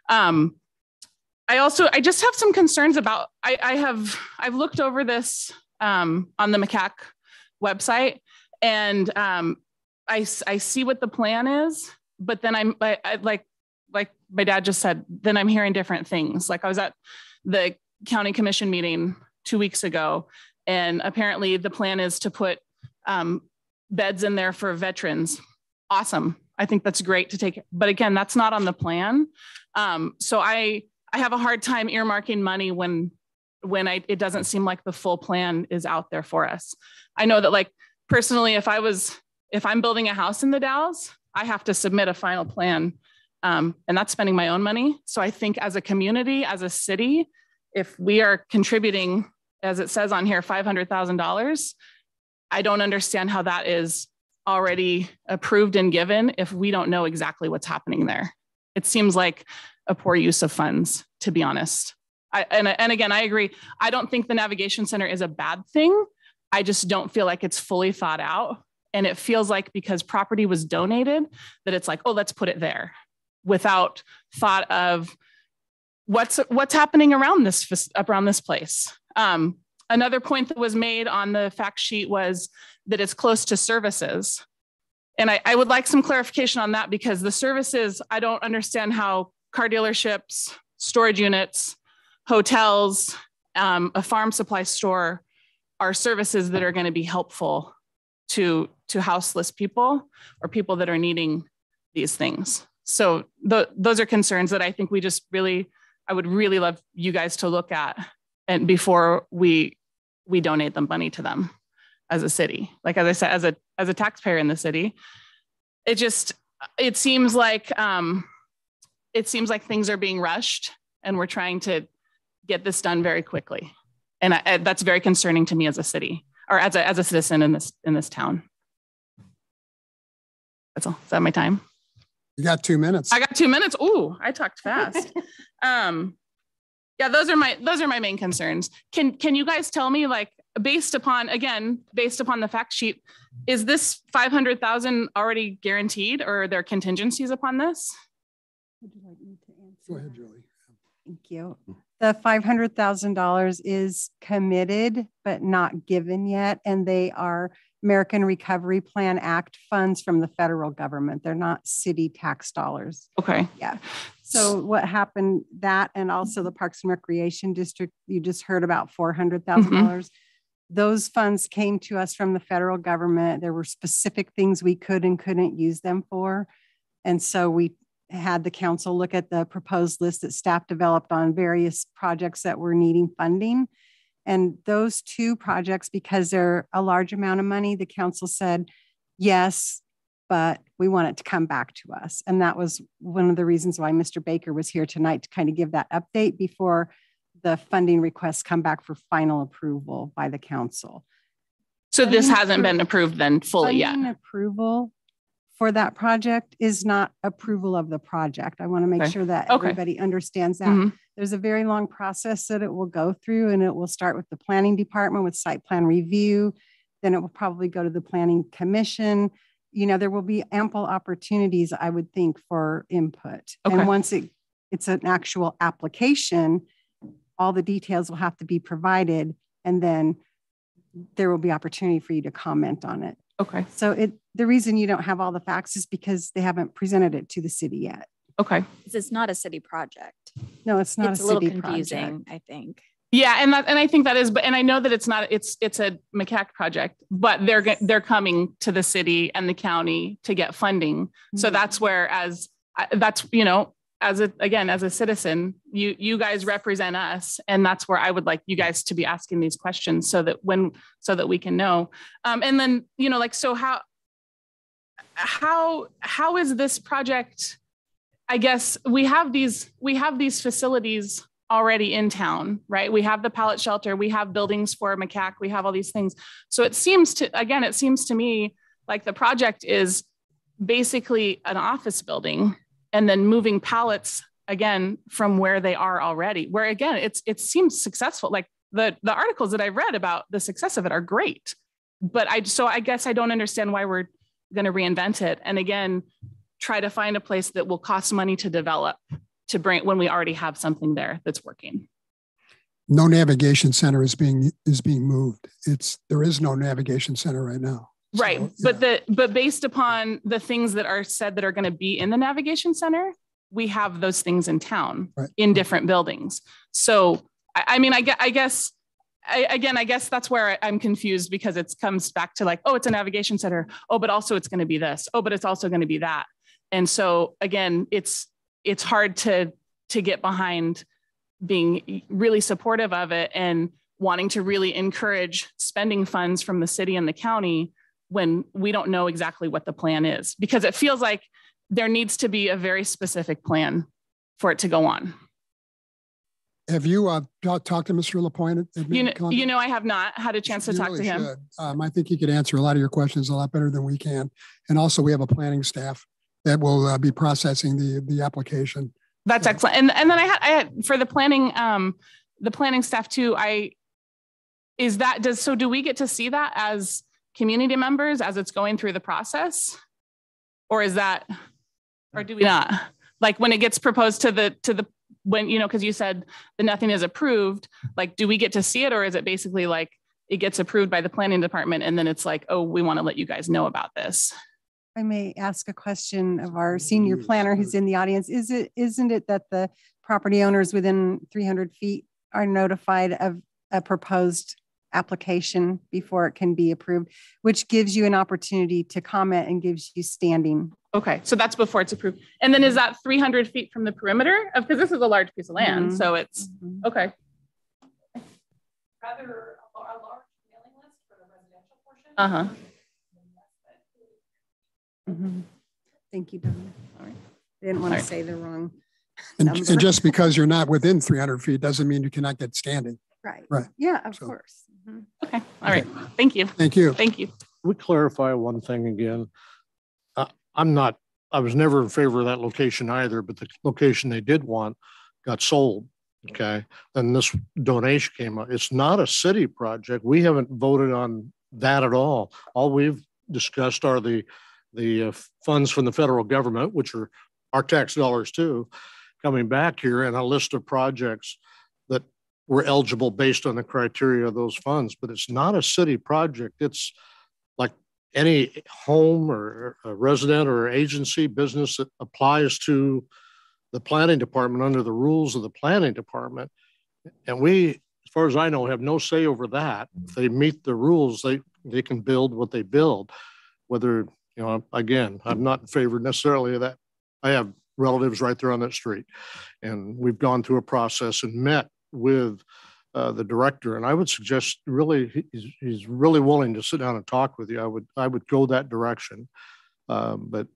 Um, I also, I just have some concerns about, I, I have, I've looked over this um, on the macaque website and um, I, I see what the plan is, but then I'm I, I, like, like my dad just said, then I'm hearing different things. Like I was at the county commission meeting two weeks ago, and apparently the plan is to put um, beds in there for veterans. Awesome. I think that's great to take, but again, that's not on the plan. Um, so I, I have a hard time earmarking money when when I, it doesn't seem like the full plan is out there for us. I know that like personally, if I was, if I'm building a house in the Dalles, I have to submit a final plan um, and that's spending my own money. So I think as a community, as a city, if we are contributing, as it says on here, $500,000, I don't understand how that is already approved and given if we don't know exactly what's happening there. It seems like a poor use of funds, to be honest. I, and, and again, I agree. I don't think the navigation center is a bad thing. I just don't feel like it's fully thought out. And it feels like because property was donated, that it's like, oh, let's put it there without thought of what's what's happening around this around this place. Um, another point that was made on the fact sheet was that it's close to services. And I, I would like some clarification on that because the services, I don't understand how car dealerships, storage units, hotels, um, a farm supply store are services that are going to be helpful to to houseless people or people that are needing these things. So the, those are concerns that I think we just really, I would really love you guys to look at and before we we donate the money to them as a city. Like as I said, as a as a taxpayer in the city, it just it seems like um, it seems like things are being rushed, and we're trying to get this done very quickly, and I, that's very concerning to me as a city or as a as a citizen in this in this town. That's all. Is that my time? You got two minutes. I got two minutes. Ooh, I talked fast. um, yeah, those are my those are my main concerns. Can can you guys tell me like based upon again based upon the fact sheet, is this five hundred thousand already guaranteed, or are there contingencies upon this? Would you like me to answer? Go ahead, Julie. Thank you. The $500,000 is committed, but not given yet. And they are American Recovery Plan Act funds from the federal government. They're not city tax dollars. Okay. Yeah. So what happened that and also the Parks and Recreation District, you just heard about $400,000. Mm-hmm. Those funds came to us from the federal government. There were specific things we could and couldn't use them for. And so we had the council look at the proposed list that staff developed on various projects that were needing funding. And those two projects, because they're a large amount of money, the council said, yes, but we want it to come back to us. And that was one of the reasons why Mr. Baker was here tonight to kind of give that update before the funding requests come back for final approval by the council. So this hasn't been approved then fully yet? Approval for that project is not approval of the project. I want to make okay. sure that okay. everybody understands that. Mm-hmm. There's a very long process that it will go through and it will start with the planning department with site plan review. Then it will probably go to the planning commission you know there will be ample opportunities i would think for input okay. and once it it's an actual application all the details will have to be provided and then there will be opportunity for you to comment on it okay so it the reason you don't have all the facts is because they haven't presented it to the city yet okay it's not a city project no it's not it's a, a little confusing project. i think yeah, and that and I think that is, but and I know that it's not it's it's a MCAC project, but they're they're coming to the city and the county to get funding. Mm-hmm. So that's where as that's you know as a again as a citizen you you guys represent us and that's where i would like you guys to be asking these questions so that when so that we can know um, and then you know like so how how how is this project i guess we have these we have these facilities already in town, right? We have the pallet shelter, we have buildings for macaque we have all these things. So it seems to, again, it seems to me like the project is basically an office building and then moving pallets again from where they are already where again it's it seems successful like the the articles that I've read about the success of it are great. But I so I guess I don't understand why we're going to reinvent it. And again, try to find a place that will cost money to develop to bring when we already have something there that's working. No navigation center is being is being moved. It's there is no navigation center right now. Right. So, but the but based upon the things that are said that are going to be in the navigation center, we have those things in town right. in different buildings. So I, I mean, I, I guess I, again, I guess that's where I'm confused because it comes back to like, oh, it's a navigation center. Oh, but also it's going to be this. Oh, but it's also going to be that. And so again, it's it's hard to to get behind being really supportive of it and wanting to really encourage spending funds from the city and the county when we don't know exactly what the plan is because it feels like there needs to be a very specific plan for it to go on. Have you uh, talked to Mr. Lapointe? You know, you know, I have not had a chance to you talk really to him. Um, I think he could answer a lot of your questions a lot better than we can. And also, we have a planning staff that will uh, be processing the the application. That's so. excellent. And and then I had I had for the planning um the planning staff too. I is that does so do we get to see that as community members as it's going through the process? Or is that, or do we not? Like when it gets proposed to the, to the, when, you know, cause you said the nothing is approved, like, do we get to see it? Or is it basically like it gets approved by the planning department and then it's like, oh, we want to let you guys know about this? I may ask a question of our senior mm-hmm. planner who's in the audience. Is it, isn't it that the property owners within 300 feet are notified of a proposed application before it can be approved, which gives you an opportunity to comment and gives you standing. Okay, so that's before it's approved. And then is that 300 feet from the perimeter? Of because this is a large piece of land, mm-hmm. so it's mm-hmm. okay. Rather a, large mailing list for the residential portion. Uh huh. Mm-hmm. Thank you, Donna. All right. I didn't want to say the wrong. And, and, just because you're not within 300 feet doesn't mean you cannot get standing. Right. Right. Yeah, of so. course. Mm-hmm. Okay. All right. Thank you. Thank you. Thank you. We clarify one thing again. Uh, I'm not, I was never in favor of that location either, but the location they did want got sold. Okay. And this donation came up. It's not a city project. We haven't voted on that at all. All we've discussed are the the uh, funds from the federal government, which are our tax dollars too, coming back here, and a list of projects that we're eligible based on the criteria of those funds, but it's not a city project. It's like any home or a resident or agency business that applies to the planning department under the rules of the planning department. And we, as far as I know, have no say over that. If they meet the rules, they, they can build what they build. Whether, you know, again, I'm not in favor necessarily of that. I have relatives right there on that street. And we've gone through a process and met with uh, the director, and I would suggest really he's, he's really willing to sit down and talk with you. I would I would go that direction, um, but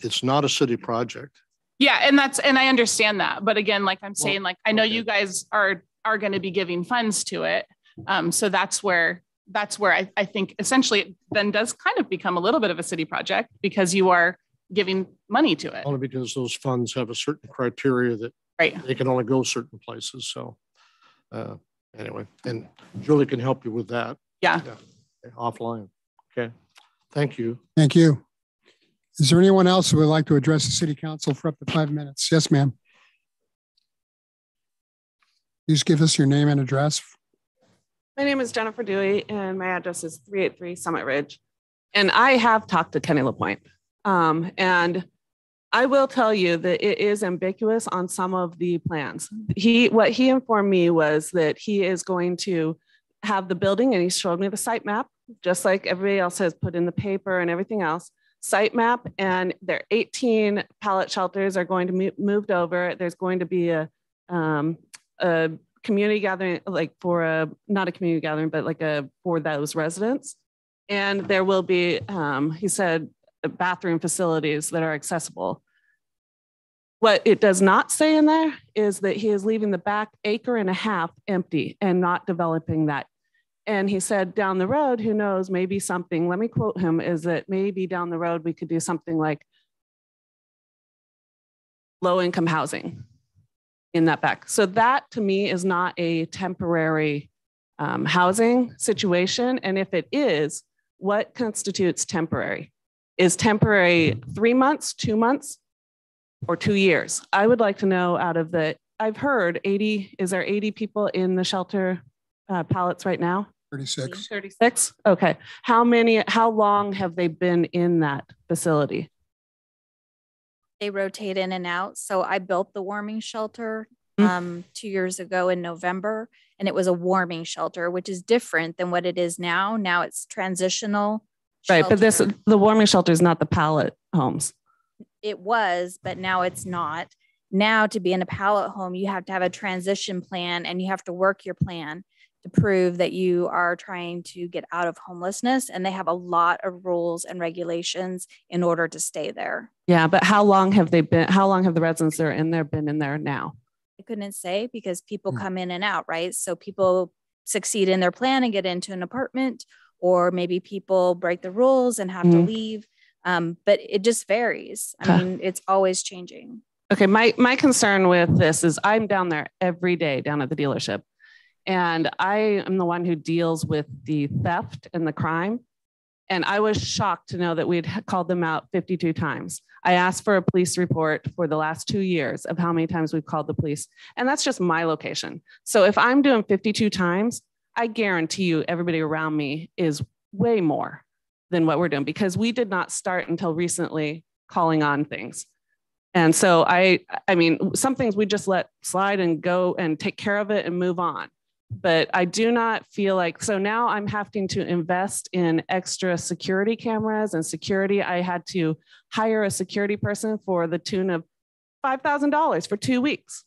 it's not a city project. Yeah, and that's and I understand that, but again, like I'm saying, well, like I know okay. you guys are are going to be giving funds to it, um, so that's where that's where I, I think essentially it then does kind of become a little bit of a city project because you are giving money to it. Only because those funds have a certain criteria that right. they can only go certain places. So uh, anyway, and Julie can help you with that. Yeah. yeah. Offline. Okay. Thank you. Thank you. Is there anyone else who would like to address the city council for up to five minutes? Yes, ma'am. Please give us your name and address. My name is Jennifer Dewey, and my address is 383 Summit Ridge. And I have talked to Kenny Lapointe. Um, and I will tell you that it is ambiguous on some of the plans. He what he informed me was that he is going to have the building and he showed me the site map, just like everybody else has put in the paper and everything else. Site map and their 18 pallet shelters are going to be moved over. There's going to be a um, a community gathering, like for a not a community gathering, but like a for those residents. And there will be, um, he said, bathroom facilities that are accessible. What it does not say in there is that he is leaving the back acre and a half empty and not developing that. And he said, down the road, who knows, maybe something, let me quote him, is that maybe down the road we could do something like low income housing in that back. So that to me is not a temporary um, housing situation? And if it is, what constitutes temporary? Is temporary three months, two months, or two years? I would like to know out of the, I've heard 80, is there 80 people in the shelter uh, pallets right now? 36. 36? Okay. How many, how long have they been in that facility? They rotate in and out. So I built the warming shelter mm. um, two years ago in November, and it was a warming shelter, which is different than what it is now. Now it's transitional. Right. But this, the warming shelter is not the pallet homes. It was, but now it's not. Now, to be in a pallet home, you have to have a transition plan and you have to work your plan to prove that you are trying to get out of homelessness. And they have a lot of rules and regulations in order to stay there. Yeah, but how long have they been? How long have the residents that are in there been in there now? I couldn't say because people mm. come in and out, right? So people succeed in their plan and get into an apartment, or maybe people break the rules and have mm. to leave. Um, but it just varies. I mean, it's always changing. Okay, my my concern with this is I'm down there every day down at the dealership and I am the one who deals with the theft and the crime. And I was shocked to know that we had called them out 52 times. I asked for a police report for the last two years of how many times we've called the police. And that's just my location. So if I'm doing 52 times, I guarantee you everybody around me is way more than what we're doing because we did not start until recently calling on things. And so I I mean some things we just let slide and go and take care of it and move on but I do not feel like so now I'm having to invest in extra security cameras and security. I had to hire a security person for the tune of $5,000 for two weeks.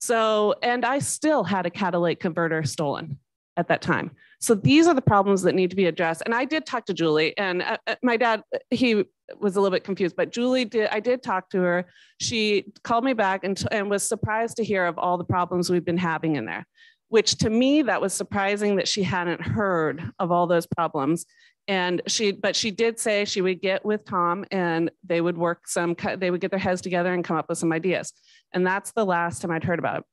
So, and I still had a catalytic converter stolen at that time. So these are the problems that need to be addressed. And I did talk to Julie, and uh, uh my dad, he was a little bit confused, but Julie did, I did talk to her. She called me back and, and was surprised to hear of all the problems we've been having in there which to me that was surprising that she hadn't heard of all those problems and she but she did say she would get with tom and they would work some they would get their heads together and come up with some ideas and that's the last time i'd heard about it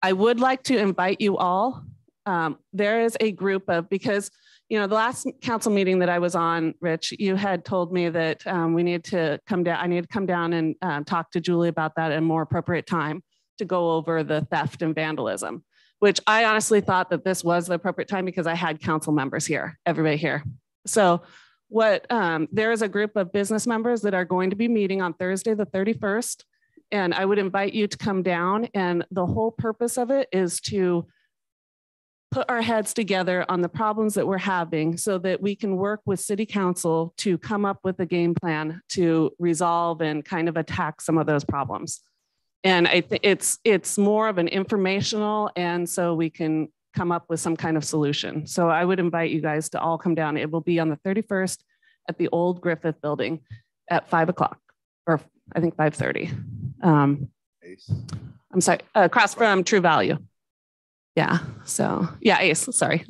i would like to invite you all um, there is a group of because you know the last council meeting that i was on rich you had told me that um, we need to come down i need to come down and uh, talk to julie about that at a more appropriate time to go over the theft and vandalism which I honestly thought that this was the appropriate time because I had council members here, everybody here. So what um, there is a group of business members that are going to be meeting on Thursday, the 31st. And I would invite you to come down. And the whole purpose of it is to put our heads together on the problems that we're having so that we can work with city council to come up with a game plan to resolve and kind of attack some of those problems and I think it's it's more of an informational, and so we can come up with some kind of solution. So I would invite you guys to all come down. It will be on the 31st at the old Griffith building at five o'clock, or I think 5:30. Um, I'm sorry, uh, across from True Value. Yeah. So yeah, Ace. Sorry.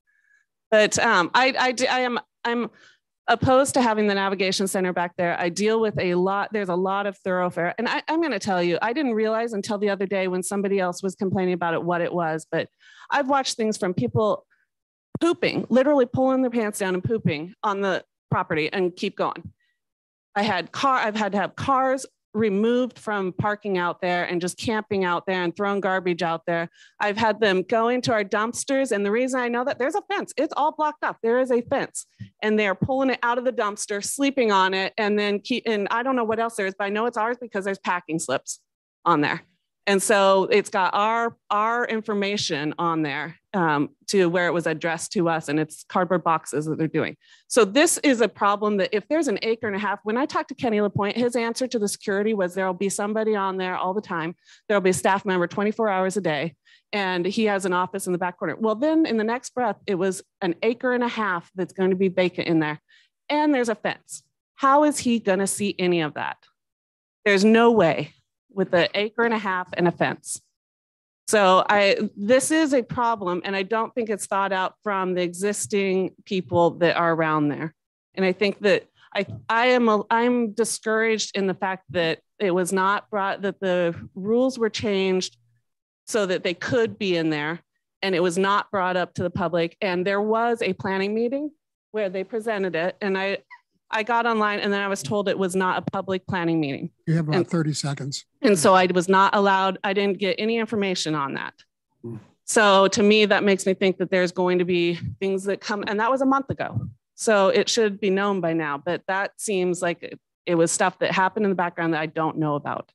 but um, I, I I am I'm opposed to having the navigation center back there. I deal with a lot, there's a lot of thoroughfare. And I, am going to tell you, I didn't realize until the other day when somebody else was complaining about it what it was. But I've watched things from people pooping, literally pulling their pants down and pooping on the property and keep going. I had car, I've had to have cars removed from parking out there and just camping out there and throwing garbage out there. I've had them go into our dumpsters. And the reason I know that there's a fence, it's all blocked off. There is a fence and they're pulling it out of the dumpster, sleeping on it. And then keep, and I don't know what else there is, but I know it's ours because there's packing slips on there. And so it's got our our information on there um, to where it was addressed to us, and it's cardboard boxes that they're doing. So this is a problem that if there's an acre and a half, when I talked to Kenny Lapointe, his answer to the security was there'll be somebody on there all the time. There'll be a staff member 24 hours a day, and he has an office in the back corner. Well, then in the next breath, it was an acre and a half that's going to be vacant in there, and there's a fence. How is he going to see any of that? There's no way with an acre and a half and a fence. So I this is a problem, and I don't think it's thought out from the existing people that are around there. And I think that I I am a, I'm discouraged in the fact that it was not brought that the rules were changed so that they could be in there. and it was not brought up to the public. And there was a planning meeting where they presented it. And I, I got online and then I was mm. told it was not a public planning meeting. You have about And- 30 seconds. And so I was not allowed, I didn't get any information on that. Mm. So to me, that makes me think that there's going to be things that come, and that was a month ago. So it should be known by now, but that seems like it- it was stuff that happened in the background that I don't know about.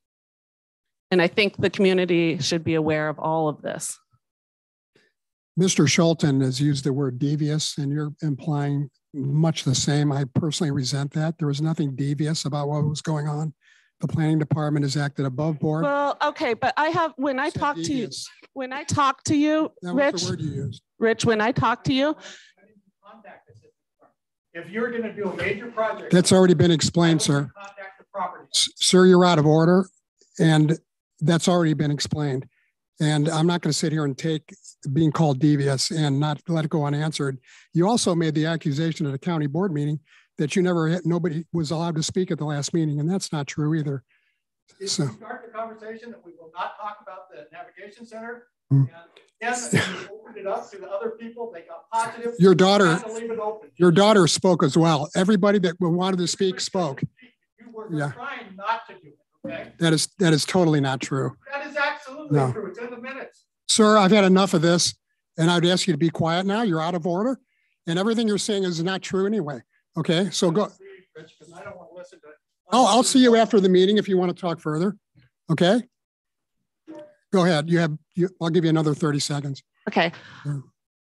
And I think the community should be aware of all of this. Mr. Schulten has used the word devious, and you're implying much the same. I personally resent that. There was nothing devious about what was going on. The planning department has acted above board. Well, okay, but I have, when I talk to you, when I talk to you, That was Rich, the word you used. Rich, when I talk to you, If you're gonna do a major project. That's already been explained, sir. Contact the property. S- Sir, you're out of order, and that's already been explained. And I'm not going to sit here and take being called devious and not let it go unanswered. You also made the accusation at a county board meeting that you never, had- nobody was allowed to speak at the last meeting, and that's not true either. If So- start the conversation that we will not talk about the navigation center. Hmm. And then opened it up to the other people, they got positive. Your daughter- leave it open. Your daughter spoke as well. Everybody that wanted to speak spoke. You were Yeah. trying not to do it, okay? That is, that is totally not true. That is absolutely No. true. It's in the minutes. Sir, I've had enough of this, and I'd ask you to be quiet now. You're out of order, and everything you're saying is not true anyway. Okay, so go. Rich, I don't want to listen to. I'll, oh, I'll see you after the meeting if you want to talk further. Okay? Go ahead. You have, you, I'll give you another 30 seconds. Okay. Yeah.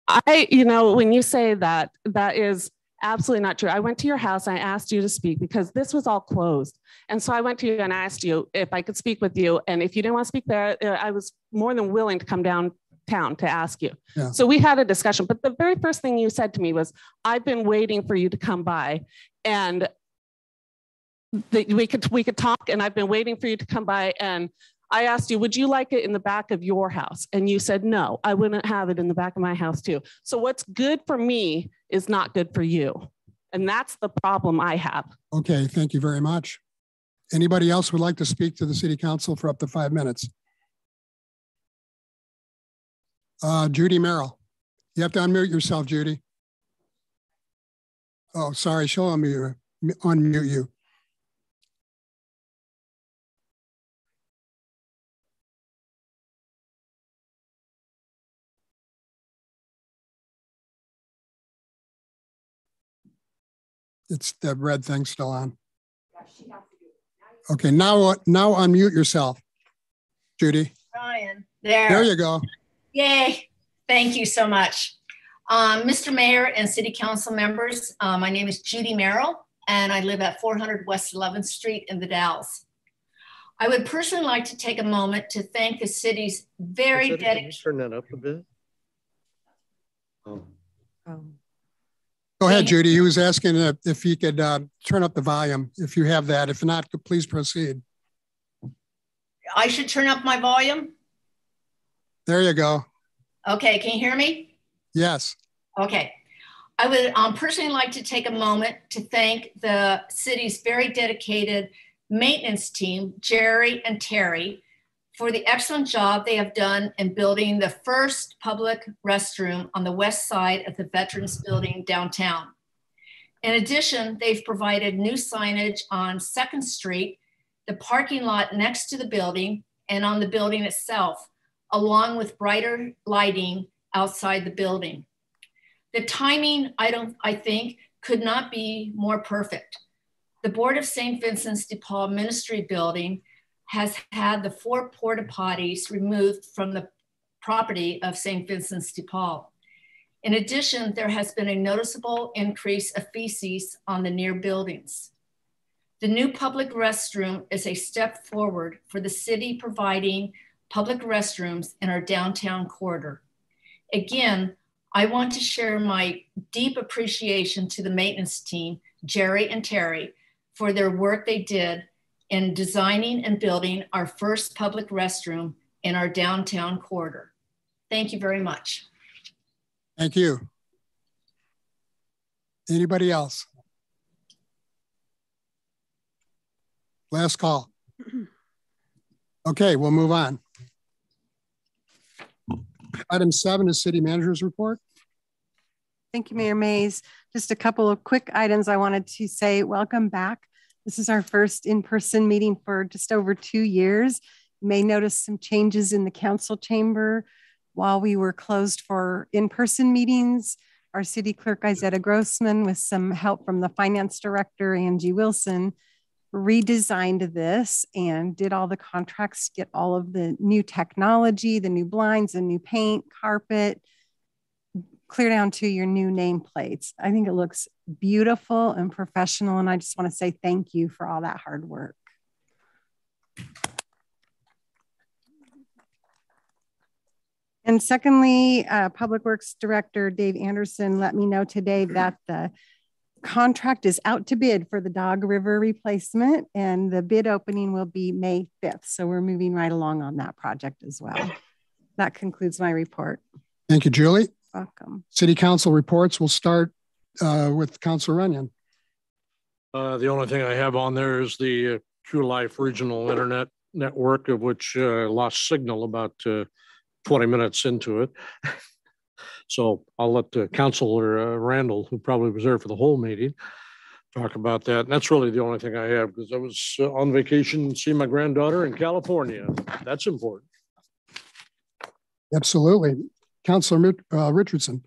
I, you know, when you say that, that is absolutely not true. I went to your house, I asked you to speak because this was all closed. And so I went to you and asked you if I could speak with you. And if you didn't want to speak there, uh, I was more than willing to come downtown to ask you. Yeah. So we had a discussion. But the very first thing you said to me was, I've been waiting for you to come by. And that we could we could talk and I've been waiting for you to come by and I asked you, would you like it in the back of your house? And you said, no, I wouldn't have it in the back of my house too. So what's good for me is not good for you. And that's the problem I have. Okay, thank you very much. Anybody else would like to speak to the city council for up to five minutes? Uh, Judy Merrill, you have to unmute yourself, Judy. Oh, sorry, she'll unmute, unmute you. It's the red thing still on. Okay, now, now unmute yourself, Judy. Ryan, there. There you go. Yay. Thank you so much. Um, Mr. Mayor and City Council members, uh, my name is Judy Merrill, and I live at 400 West 11th Street in the Dalles. I would personally like to take a moment to thank the city's very dedicated. Turn that up a bit. Oh. Go ahead, Judy. He was asking if, if he could uh, turn up the volume, if you have that. If not, please proceed. I should turn up my volume. There you go. Okay, can you hear me? Yes. Okay. I would um, personally like to take a moment to thank the city's very dedicated maintenance team, Jerry and Terry, for the excellent job they have done in building the first public restroom on the west side of the Veterans Building downtown. In addition, they've provided new signage on Second Street, the parking lot next to the building, and on the building itself, along with brighter lighting outside the building. The timing, I don't, I think, could not be more perfect. The Board of St. Vincent's de Paul Ministry Building has had the four porta potties removed from the property of St. Vincent's de Paul. In addition, there has been a noticeable increase of feces on the near buildings. The new public restroom is a step forward for the city providing public restrooms in our downtown corridor. Again, I want to share my deep appreciation to the maintenance team, Jerry and Terry, for their work they did in designing and building our first public restroom in our downtown corridor. Thank you very much. Thank you. Anybody else? Last call. Okay, we'll move on. Item seven is city manager's report. Thank you, Mayor Mays. Just a couple of quick items I wanted to say. Welcome back. This is our first in-person meeting for just over two years. You may notice some changes in the council chamber while we were closed for in-person meetings. Our city clerk, Izetta Grossman, with some help from the finance director, Angie Wilson, redesigned this and did all the contracts, get all of the new technology, the new blinds, the new paint, carpet, clear down to your new nameplates. I think it looks beautiful and professional. And I just want to say thank you for all that hard work. And secondly, uh, Public Works Director Dave Anderson let me know today that the contract is out to bid for the Dog River replacement and the bid opening will be May 5th. So we're moving right along on that project as well. That concludes my report. Thank you, Julie. Welcome. City Council reports. We'll start uh, with Councilor Runyon. Uh, the only thing I have on there is the uh, Q Life Regional Internet Network, of which uh, lost signal about uh, 20 minutes into it. so I'll let uh, Councilor uh, Randall, who probably was there for the whole meeting, talk about that. And that's really the only thing I have because I was uh, on vacation seeing my granddaughter in California. That's important. Absolutely. Councilor uh, Richardson.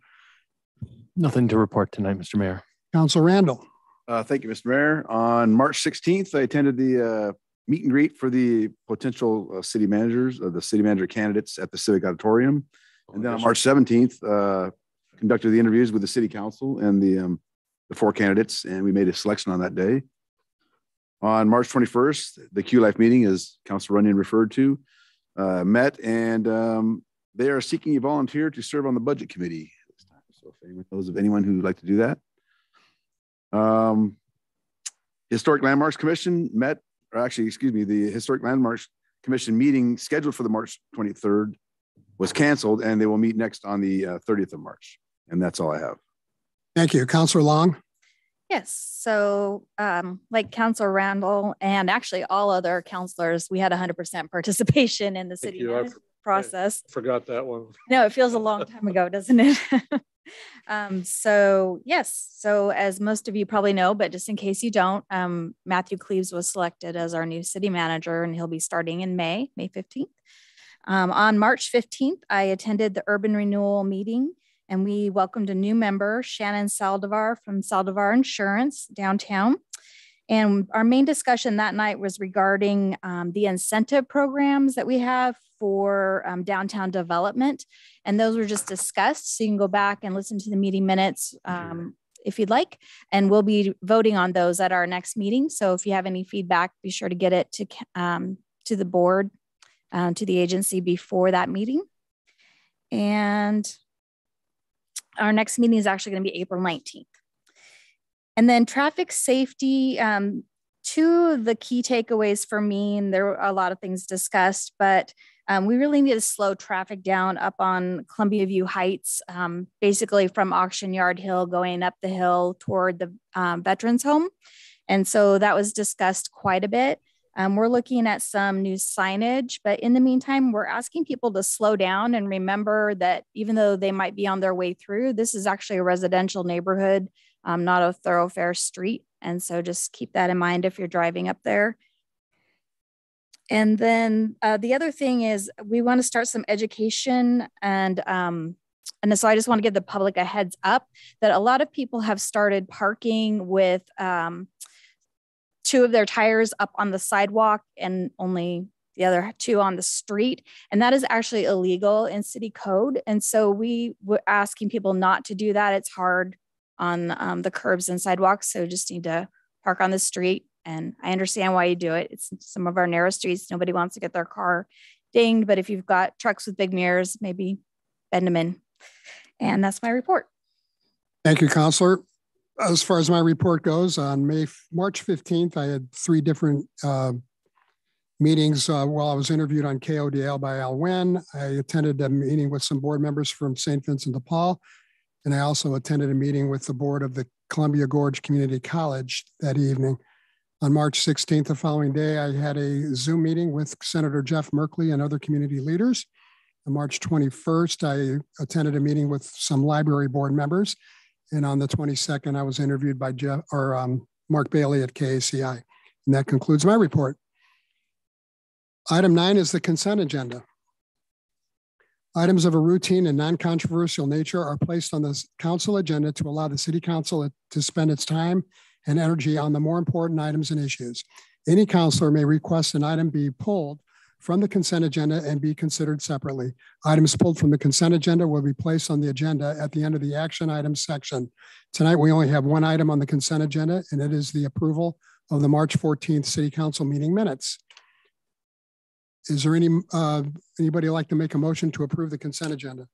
Nothing to report tonight, Mr. Mayor. Councilor Randall. Uh, thank you, Mr. Mayor. On March 16th, I attended the uh, meet and greet for the potential uh, city managers, uh, the city manager candidates at the Civic Auditorium. And then on March 17th, uh, conducted the interviews with the city council and the, um, the four candidates, and we made a selection on that day. On March 21st, the Q Life meeting, as Council Runyon referred to, uh, met and um, they are seeking a volunteer to serve on the budget committee. So if anyone knows of anyone who would like to do that. Um, Historic Landmarks Commission met, or actually, excuse me, the Historic Landmarks Commission meeting scheduled for the March 23rd was canceled and they will meet next on the uh, 30th of March. And that's all I have. Thank you. Councilor Long. Yes. So, um, like Councilor Randall and actually all other councilors, we had 100% participation in the Thank city process. I forgot that one. No, it feels a long time ago, doesn't it? um, so yes, so as most of you probably know, but just in case you don't, um, Matthew Klebes was selected as our new city manager, and he'll be starting in May, May 15th. Um, on March 15th, I attended the urban renewal meeting and we welcomed a new member, Shannon Saldivar from Saldivar Insurance downtown. And our main discussion that night was regarding um, the incentive programs that we have for um, downtown development. And those were just discussed. So you can go back and listen to the meeting minutes um, if you'd like. And we'll be voting on those at our next meeting. So if you have any feedback, be sure to get it to, um, to the board, uh, to the agency before that meeting. And our next meeting is actually going to be April 19th. And then traffic safety, um, two of the key takeaways for me, and there were a lot of things discussed, but um, we really need to slow traffic down up on Columbia View Heights, um, basically from Auction Yard Hill going up the hill toward the um, Veterans Home. And so that was discussed quite a bit. Um, we're looking at some new signage, but in the meantime, we're asking people to slow down and remember that even though they might be on their way through, this is actually a residential neighborhood, um, not a thoroughfare street. And so just keep that in mind if you're driving up there. And then uh, the other thing is we want to start some education and um, and so I just want to give the public a heads up that a lot of people have started parking with um, two of their tires up on the sidewalk and only the other two on the street. And that is actually illegal in city code. And so we were asking people not to do that. It's hard on um, the curbs and sidewalks. So just need to park on the street and I understand why you do it. It's some of our narrow streets. Nobody wants to get their car dinged. But if you've got trucks with big mirrors, maybe bend them in. And that's my report. Thank you, Counselor. As far as my report goes, on May March 15th, I had three different uh, meetings uh, while I was interviewed on KODL by Al Wen. I attended a meeting with some board members from St. Vincent de Paul, and I also attended a meeting with the board of the Columbia Gorge Community College that evening. On March 16th, the following day, I had a Zoom meeting with Senator Jeff Merkley and other community leaders. On March 21st, I attended a meeting with some library board members. And on the 22nd, I was interviewed by Jeff or um, Mark Bailey at KACI. And that concludes my report. Item nine is the consent agenda. Items of a routine and non-controversial nature are placed on the council agenda to allow the city council to spend its time and energy on the more important items and issues. Any councilor may request an item be pulled from the consent agenda and be considered separately. Items pulled from the consent agenda will be placed on the agenda at the end of the action items section. Tonight, we only have one item on the consent agenda, and it is the approval of the March 14th City Council meeting minutes. Is there any uh, anybody like to make a motion to approve the consent agenda?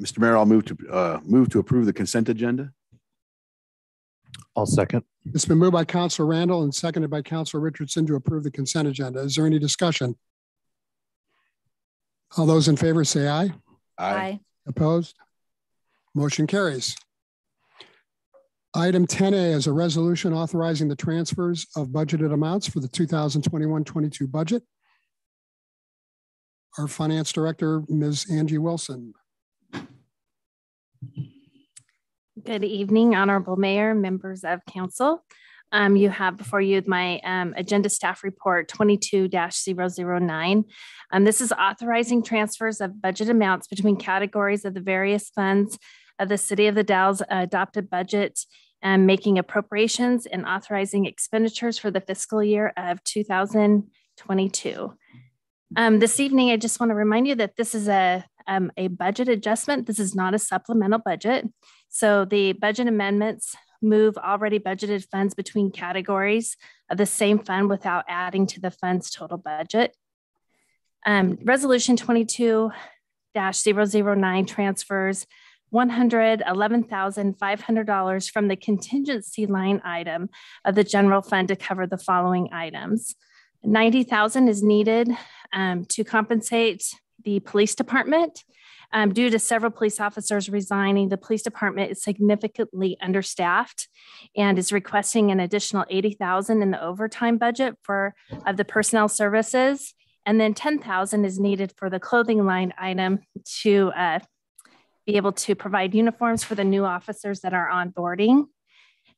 Mr. Mayor, I'll move to uh, move to approve the consent agenda. I'll second. It's been moved by Councilor Randall and seconded by Councilor Richardson to approve the consent agenda. Is there any discussion? All those in favor say aye. Aye. aye. Opposed? Motion carries. Item 10A is a resolution authorizing the transfers of budgeted amounts for the 2021-22 budget. Our Finance Director, Ms. Angie Wilson. Good evening, Honorable Mayor, members of Council. Um, you have before you my um, agenda staff report 22-009. Um, this is authorizing transfers of budget amounts between categories of the various funds of the City of the Dalles adopted budget and making appropriations and authorizing expenditures for the fiscal year of 2022. Um, this evening, I just want to remind you that this is a, um, a budget adjustment. This is not a supplemental budget. So the budget amendments move already budgeted funds between categories of the same fund without adding to the fund's total budget. Um, resolution 22 009 transfers $111,500 from the contingency line item of the general fund to cover the following items. 90,000 is needed um, to compensate the police department. Um, due to several police officers resigning, the police department is significantly understaffed and is requesting an additional 80,000 in the overtime budget for of the personnel services. And then 10,000 is needed for the clothing line item to uh, be able to provide uniforms for the new officers that are onboarding.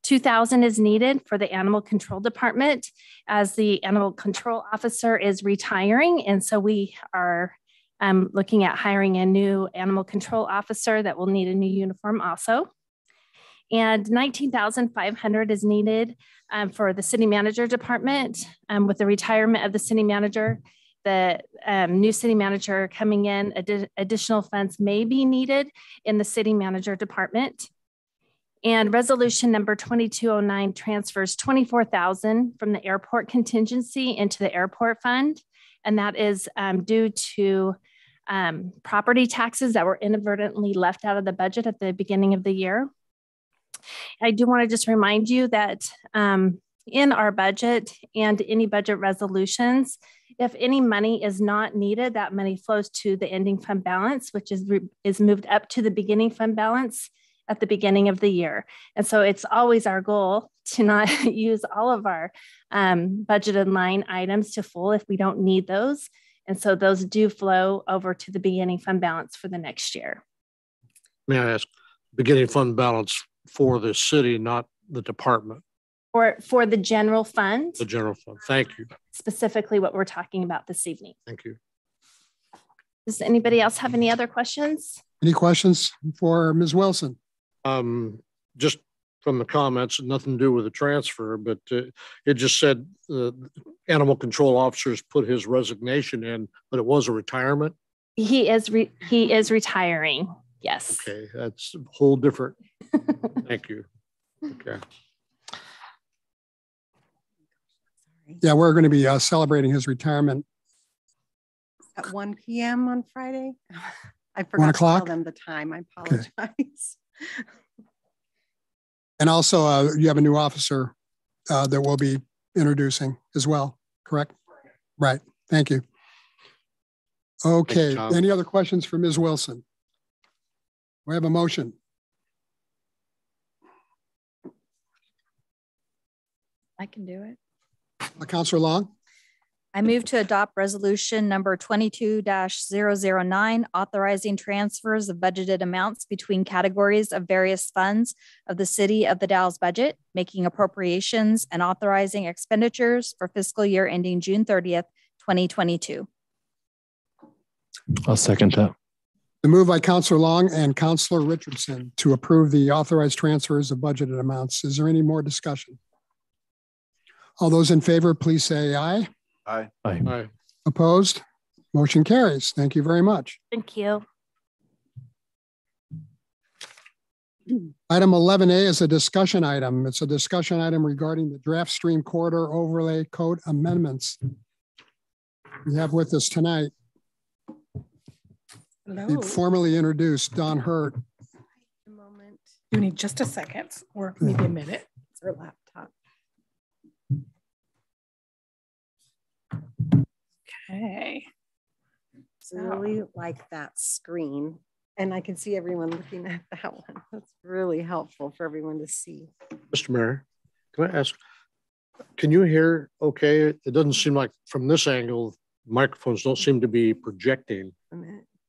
2000 is needed for the animal control department as the animal control officer is retiring. And so we are um, looking at hiring a new animal control officer that will need a new uniform also. And 19,500 is needed um, for the city manager department um, with the retirement of the city manager the um, new city manager coming in, additional funds may be needed in the city manager department. And resolution number 2209 transfers 24,000 from the airport contingency into the airport fund. And that is um, due to um, property taxes that were inadvertently left out of the budget at the beginning of the year. I do want to just remind you that um, in our budget and any budget resolutions, if any money is not needed, that money flows to the ending fund balance, which is, is moved up to the beginning fund balance at the beginning of the year. And so it's always our goal to not use all of our um, budgeted line items to full if we don't need those. And so those do flow over to the beginning fund balance for the next year. May I ask, beginning fund balance for the city, not the department? For, for the general fund. The general fund. Thank you. Specifically what we're talking about this evening. Thank you. Does anybody else have any other questions? Any questions for Ms. Wilson? Um, just from the comments, nothing to do with the transfer, but uh, it just said the uh, animal control officers put his resignation in, but it was a retirement. He is re- he is retiring. Yes. Okay, that's a whole different. Thank you. Okay. Yeah, we're going to be uh, celebrating his retirement at 1 p.m. on Friday. I forgot to tell them the time. I apologize. Okay. and also, uh, you have a new officer uh, that we'll be introducing as well, correct? Right. Thank you. Okay. You, Any other questions for Ms. Wilson? We have a motion. I can do it. Uh, Councillor Long? I move to adopt resolution number twenty-two 9 authorizing transfers of budgeted amounts between categories of various funds of the city of the Dalles budget, making appropriations and authorizing expenditures for fiscal year ending June thirtieth, twenty twenty-two. I'll second that. The move by Counselor Long and Counselor Richardson to approve the authorized transfers of budgeted amounts. Is there any more discussion? All those in favor, please say aye. Aye. Aye. Aye. Opposed? Motion carries. Thank you very much. Thank you. Item 11A is a discussion item. It's a discussion item regarding the draft stream corridor overlay code amendments. We have with us tonight, Hello. we formally introduced Dawn Hert. A moment. You need just a second or maybe a minute. It's her laptop. Okay. I really like that screen. And I can see everyone looking at that one. That's really helpful for everyone to see. Mr. Mayor, can I ask, can you hear okay? It doesn't seem like from this angle, microphones don't seem to be projecting.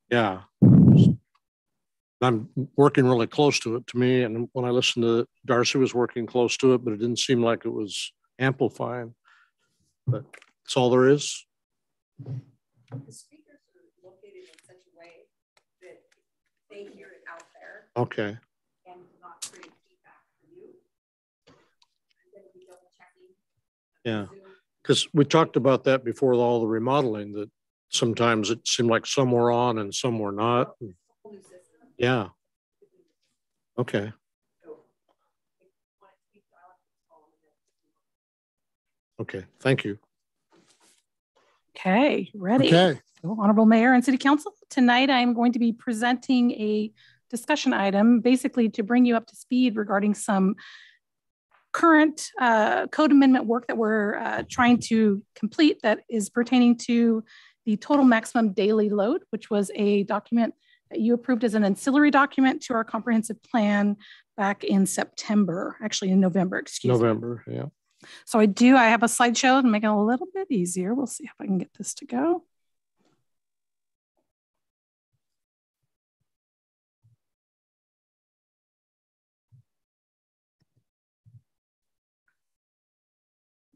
Yeah. I'm working really close to it to me. And when I listened to it, Darcy was working close to it, but it didn't seem like it was amplifying. But that's all there is. The speakers are located in such a way that they hear it out there Okay. and not create feedback for you. And then we double checking. Yeah. Because we talked about that before all the remodeling, that sometimes it seemed like some were on and some were not. Yeah. Okay. Okay. Thank you. Okay, ready? Okay. So, Honorable Mayor and City Council, tonight I am going to be presenting a discussion item, basically to bring you up to speed regarding some current uh, code amendment work that we're uh, trying to complete that is pertaining to the total maximum daily load, which was a document that you approved as an ancillary document to our comprehensive plan back in September, actually in November, excuse me. November. So I do, I have a slideshow to make it a little bit easier. We'll see if I can get this to go.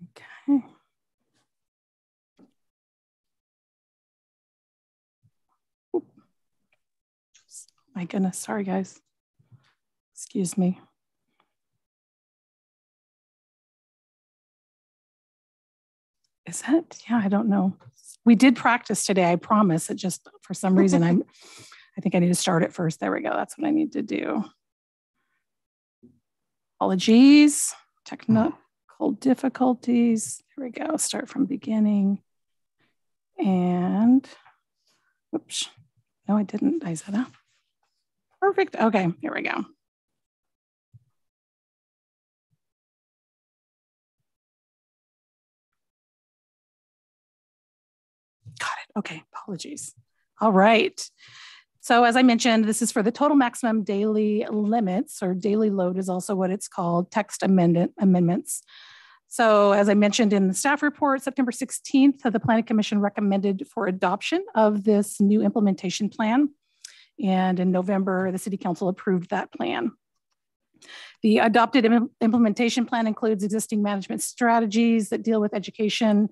Okay. My goodness, sorry guys. Excuse me. Is it? Yeah, I don't know. We did practice today, I promise. It just, for some reason, I'm, I think I need to start it first. There we go. That's what I need to do. Apologies, technical difficulties. There we go. Start from beginning. And, whoops. No, I didn't, I said that. Perfect. Okay, here we go. Okay, apologies. All right. So as I mentioned, this is for the total maximum daily limits or daily load is also what it's called, text amendment amendments. So as I mentioned in the staff report, September 16th, the Planning Commission recommended for adoption of this new implementation plan. And in November, the City Council approved that plan. The adopted implementation plan includes existing management strategies that deal with education,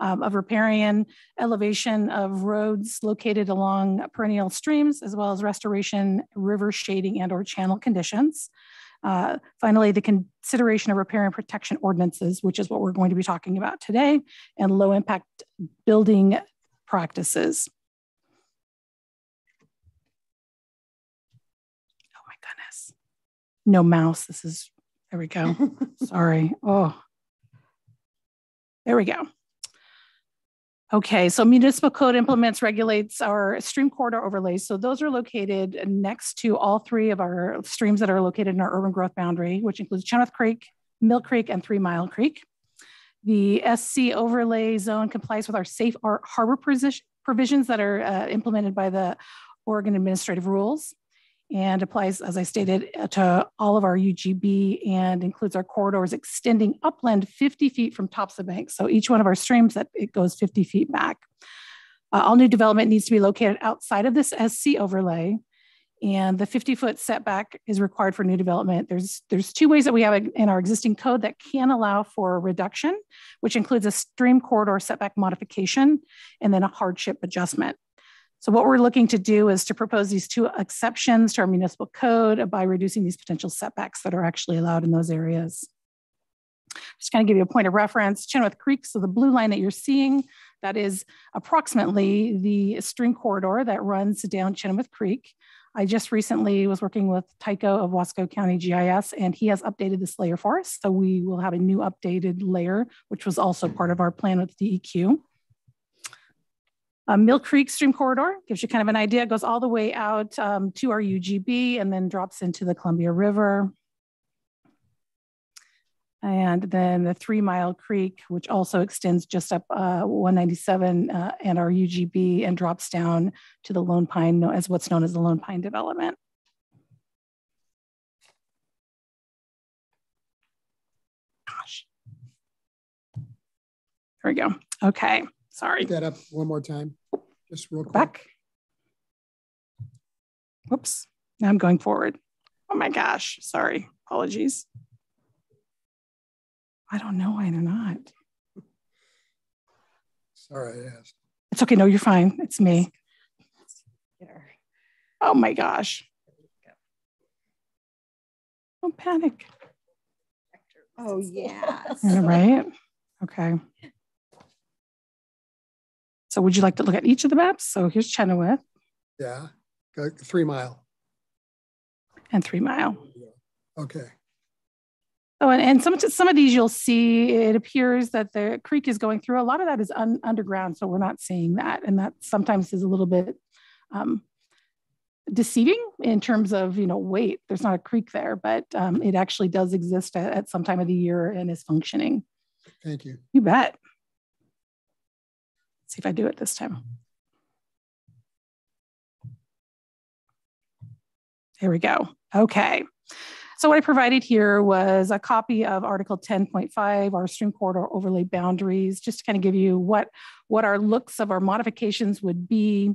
um, of riparian, elevation of roads located along perennial streams, as well as restoration, river shading and or channel conditions. Uh, finally, the consideration of riparian protection ordinances, which is what we're going to be talking about today, and low impact building practices. Oh my goodness. No mouse. This is, there we go. Sorry. Oh, there we go. Okay, so municipal code implements regulates our stream corridor overlays. So those are located next to all three of our streams that are located in our urban growth boundary, which includes Chenoweth Creek, Mill Creek, and Three Mile Creek. The SC overlay zone complies with our safe harbor provisions that are uh, implemented by the Oregon administrative rules. And applies, as I stated, to all of our UGB and includes our corridors extending upland 50 feet from tops of banks. So each one of our streams that it goes 50 feet back. Uh, all new development needs to be located outside of this SC overlay and the 50 foot setback is required for new development. There's, there's two ways that we have in our existing code that can allow for a reduction, which includes a stream corridor setback modification and then a hardship adjustment. So what we're looking to do is to propose these two exceptions to our municipal code by reducing these potential setbacks that are actually allowed in those areas. Just kind of give you a point of reference, Chenoweth Creek, so the blue line that you're seeing, that is approximately the stream corridor that runs down Chenoweth Creek. I just recently was working with Tycho of Wasco County GIS, and he has updated this layer for us. So we will have a new updated layer, which was also part of our plan with DEQ. Uh, Mill Creek Stream Corridor gives you kind of an idea. Goes all the way out um, to our UGB and then drops into the Columbia River. And then the Three Mile Creek, which also extends just up uh, 197 uh, and our UGB and drops down to the Lone Pine, as what's known as the Lone Pine development. Gosh. There we go. Okay. Sorry. Put that up one more time, just real quick. Back. Whoops. Now I'm going forward. Oh my gosh. Sorry. Apologies. I don't know why they're not. Sorry, I asked. It's okay. No, you're fine. It's me. Oh my gosh. Don't panic. Oh, yeah. Right? Okay. So would you like to look at each of the maps? So here's Chenoweth. Yeah, three mile. And three mile. Okay. Oh, and, and some some of these you'll see it appears that the creek is going through. A lot of that is un, underground, so we're not seeing that, and that sometimes is a little bit um, deceiving in terms of you know wait, there's not a creek there, but um, it actually does exist at, at some time of the year and is functioning. Thank you. You bet see if I do it this time. There we go. Okay. So what I provided here was a copy of Article 10.5, our stream corridor overlay boundaries, just to kind of give you what, what our looks of our modifications would be.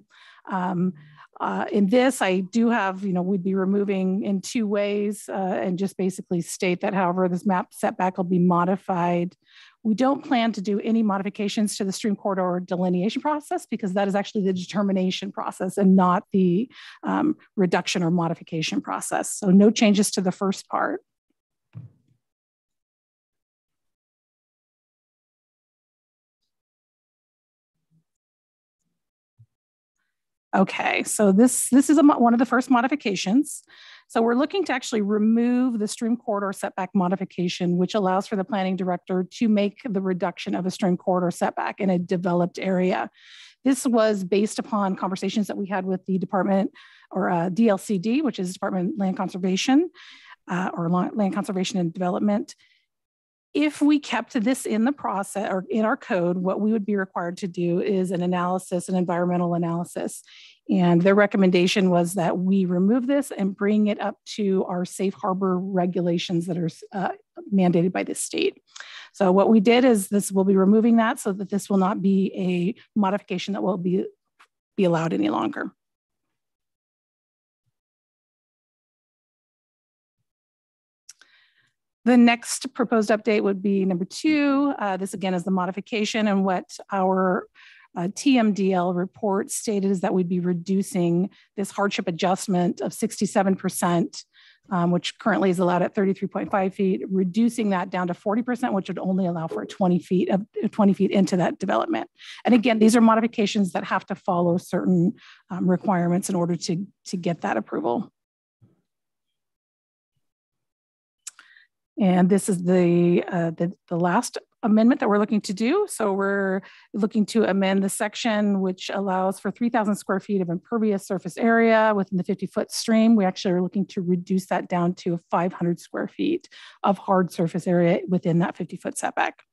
Um, uh, in this, I do have, you know, we'd be removing in two ways uh, and just basically state that, however, this map setback will be modified we don't plan to do any modifications to the stream corridor delineation process because that is actually the determination process and not the um, reduction or modification process. So no changes to the first part. Okay, so this, this is a, one of the first modifications. So we're looking to actually remove the stream corridor setback modification, which allows for the planning director to make the reduction of a stream corridor setback in a developed area. This was based upon conversations that we had with the department or uh, DLCD, which is Department of Land Conservation uh, or Land Conservation and Development if we kept this in the process or in our code, what we would be required to do is an analysis, an environmental analysis. And their recommendation was that we remove this and bring it up to our safe harbor regulations that are uh, mandated by the state. So what we did is this will be removing that so that this will not be a modification that will be, be allowed any longer. The next proposed update would be number two. Uh, this again is the modification and what our uh, TMDL report stated is that we'd be reducing this hardship adjustment of 67%, um, which currently is allowed at 33.5 feet, reducing that down to 40%, which would only allow for 20 feet of 20 feet into that development. And again, these are modifications that have to follow certain um, requirements in order to, to get that approval. And this is the, uh, the, the last amendment that we're looking to do. So we're looking to amend the section which allows for 3,000 square feet of impervious surface area within the 50 foot stream. We actually are looking to reduce that down to 500 square feet of hard surface area within that 50 foot setback.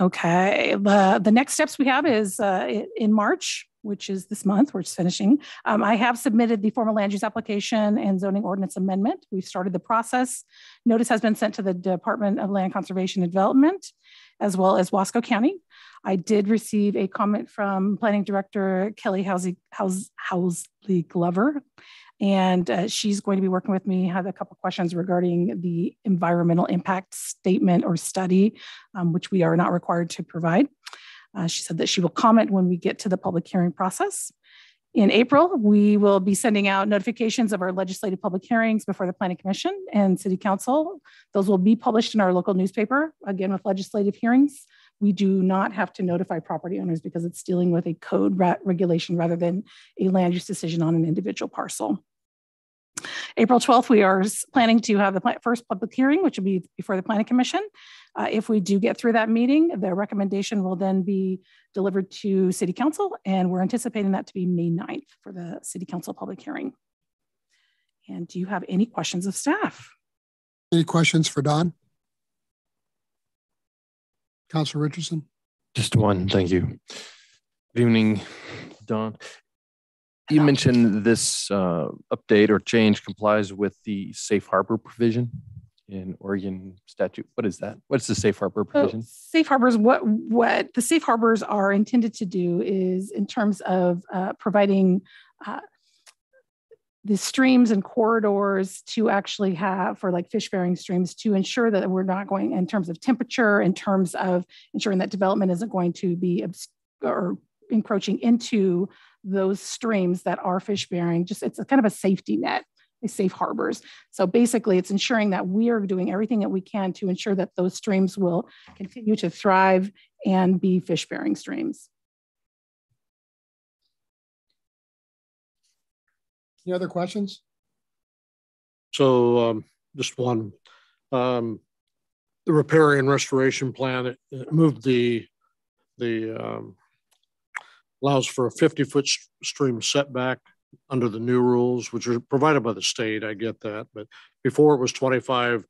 Okay, the, the next steps we have is uh, in March, which is this month, we're just finishing. Um, I have submitted the formal land use application and zoning ordinance amendment. We've started the process. Notice has been sent to the Department of Land Conservation and Development, as well as Wasco County. I did receive a comment from Planning Director Kelly Howsley, Howsley Glover and uh, she's going to be working with me. Had a couple questions regarding the environmental impact statement or study, um, which we are not required to provide. Uh, she said that she will comment when we get to the public hearing process. In April, we will be sending out notifications of our legislative public hearings before the Planning Commission and City Council. Those will be published in our local newspaper, again with legislative hearings. We do not have to notify property owners because it's dealing with a code regulation rather than a land use decision on an individual parcel. April 12th, we are planning to have the first public hearing, which will be before the Planning Commission. Uh, if we do get through that meeting, the recommendation will then be delivered to City Council, and we're anticipating that to be May 9th for the City Council public hearing. And do you have any questions of staff? Any questions for Dawn? Councilor Richardson? Just one, thank you. Good evening, Dawn you mentioned this uh, update or change complies with the safe harbor provision in Oregon statute. What is that? What's the safe harbor provision? So safe harbors. What what the safe harbors are intended to do is in terms of uh, providing. Uh, the streams and corridors to actually have for like fish bearing streams to ensure that we're not going in terms of temperature in terms of ensuring that development isn't going to be or encroaching into those streams that are fish bearing. Just it's a kind of a safety net, a safe harbors. So basically, it's ensuring that we are doing everything that we can to ensure that those streams will continue to thrive and be fish bearing streams. Any other questions? So um, just one. Um, the repair and restoration plan it, it moved the the um, allows for a 50 foot stream setback under the new rules, which are provided by the state. I get that. But before it was 25,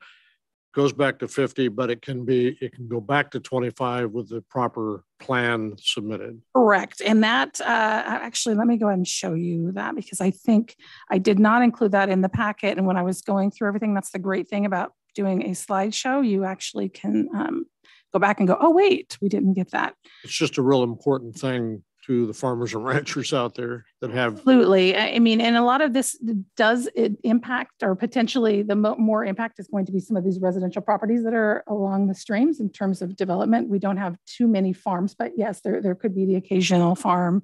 goes back to 50, but it can be, it can go back to 25 with the proper plan submitted. Correct. And that, uh, actually, let me go ahead and show you that because I think I did not include that in the packet. And when I was going through everything, that's the great thing about doing a slideshow. You actually can um, go back and go, oh, wait, we didn't get that. It's just a real important thing to the farmers and ranchers out there that have absolutely. I mean and a lot of this does it impact or potentially the more impact is going to be some of these residential properties that are along the streams in terms of development. We don't have too many farms but yes there, there could be the occasional farm.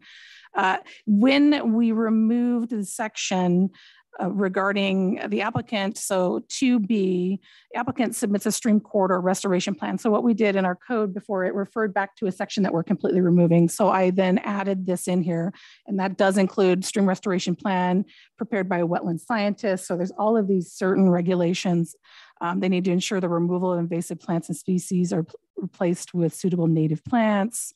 Uh, when we removed the section uh, regarding the applicant. So 2B, applicant submits a stream corridor restoration plan. So what we did in our code before it referred back to a section that we're completely removing. So I then added this in here and that does include stream restoration plan prepared by a wetland scientist. So there's all of these certain regulations. Um, they need to ensure the removal of invasive plants and species are replaced with suitable native plants.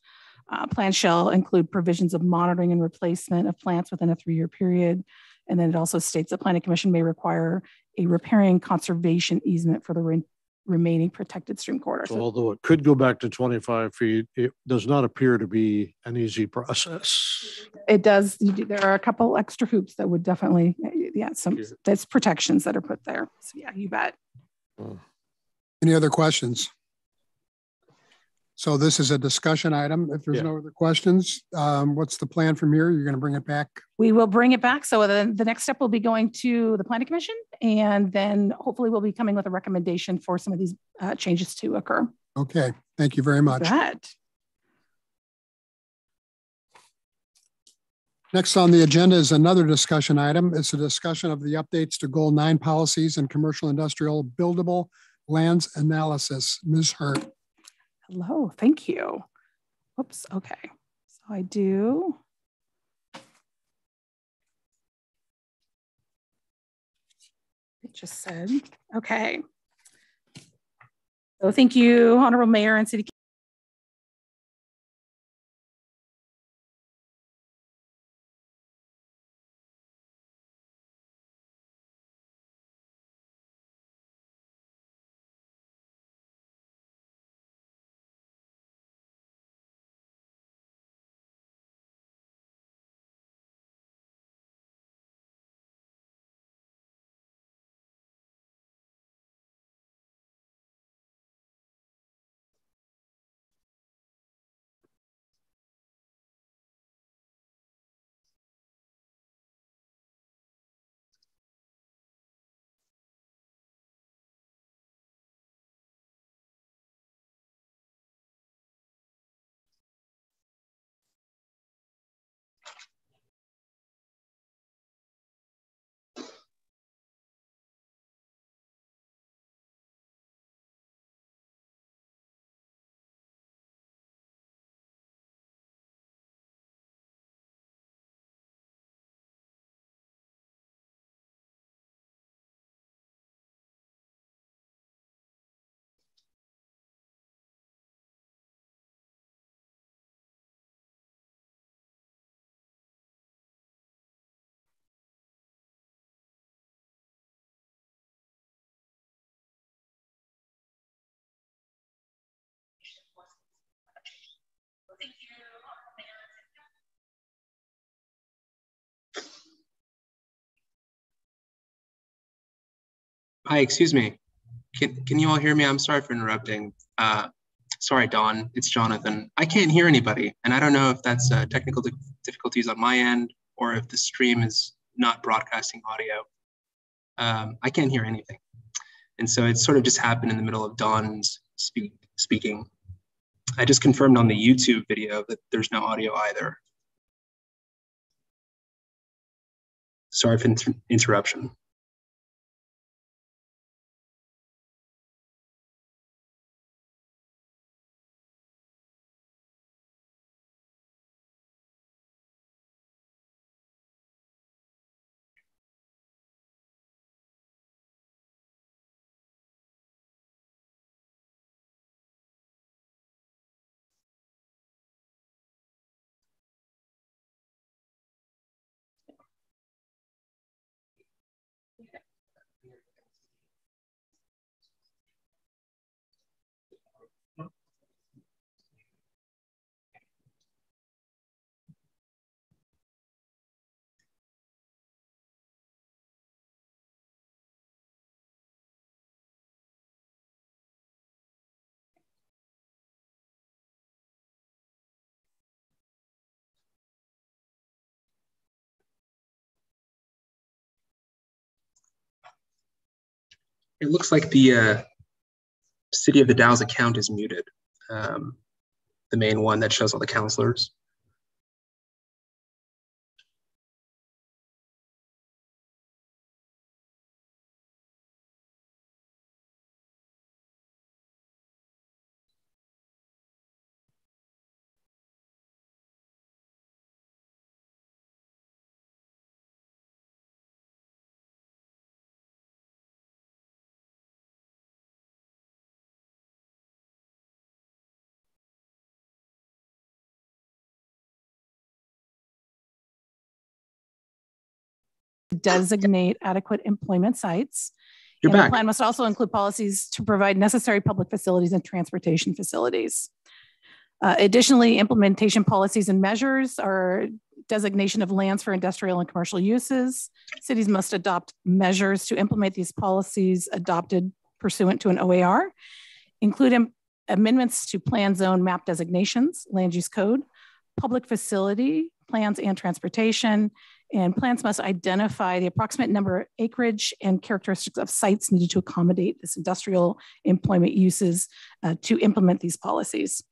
Uh, shall include provisions of monitoring and replacement of plants within a three-year period. And then it also states the planning commission may require a riparian conservation easement for the re remaining protected stream corridor. So, so although it could go back to 25 feet, it does not appear to be an easy process. It does. There are a couple extra hoops that would definitely, yeah, some that's protections that are put there. So yeah, you bet. Hmm. Any other questions? So this is a discussion item. If there's yeah. no other questions, um, what's the plan from here? You're going to bring it back? We will bring it back. So the, the next step will be going to the planning commission, and then hopefully we'll be coming with a recommendation for some of these uh, changes to occur. Okay. Thank you very much. Next on the agenda is another discussion item. It's a discussion of the updates to Goal 9 policies and commercial industrial buildable lands analysis. Ms. Hert. Hello, thank you. Whoops, okay. So I do. It just said, okay. So thank you, Honorable Mayor and City Hi, excuse me. Can, can you all hear me? I'm sorry for interrupting. Uh, sorry, Dawn, it's Jonathan. I can't hear anybody, and I don't know if that's uh, technical difficulties on my end or if the stream is not broadcasting audio. Um, I can't hear anything. And so it sort of just happened in the middle of Dawn's speak, speaking. I just confirmed on the YouTube video that there's no audio either. Sorry for inter interruption. It looks like the uh, City of the Dalles account is muted. Um, the main one that shows all the counselors. Designate adequate employment sites. You're and back. The plan must also include policies to provide necessary public facilities and transportation facilities. Uh, additionally, implementation policies and measures are designation of lands for industrial and commercial uses. Cities must adopt measures to implement these policies adopted pursuant to an OAR, include am- amendments to plan zone map designations, land use code, public facility plans and transportation, and plans must identify the approximate number of acreage and characteristics of sites needed to accommodate this industrial employment uses uh, to implement these policies.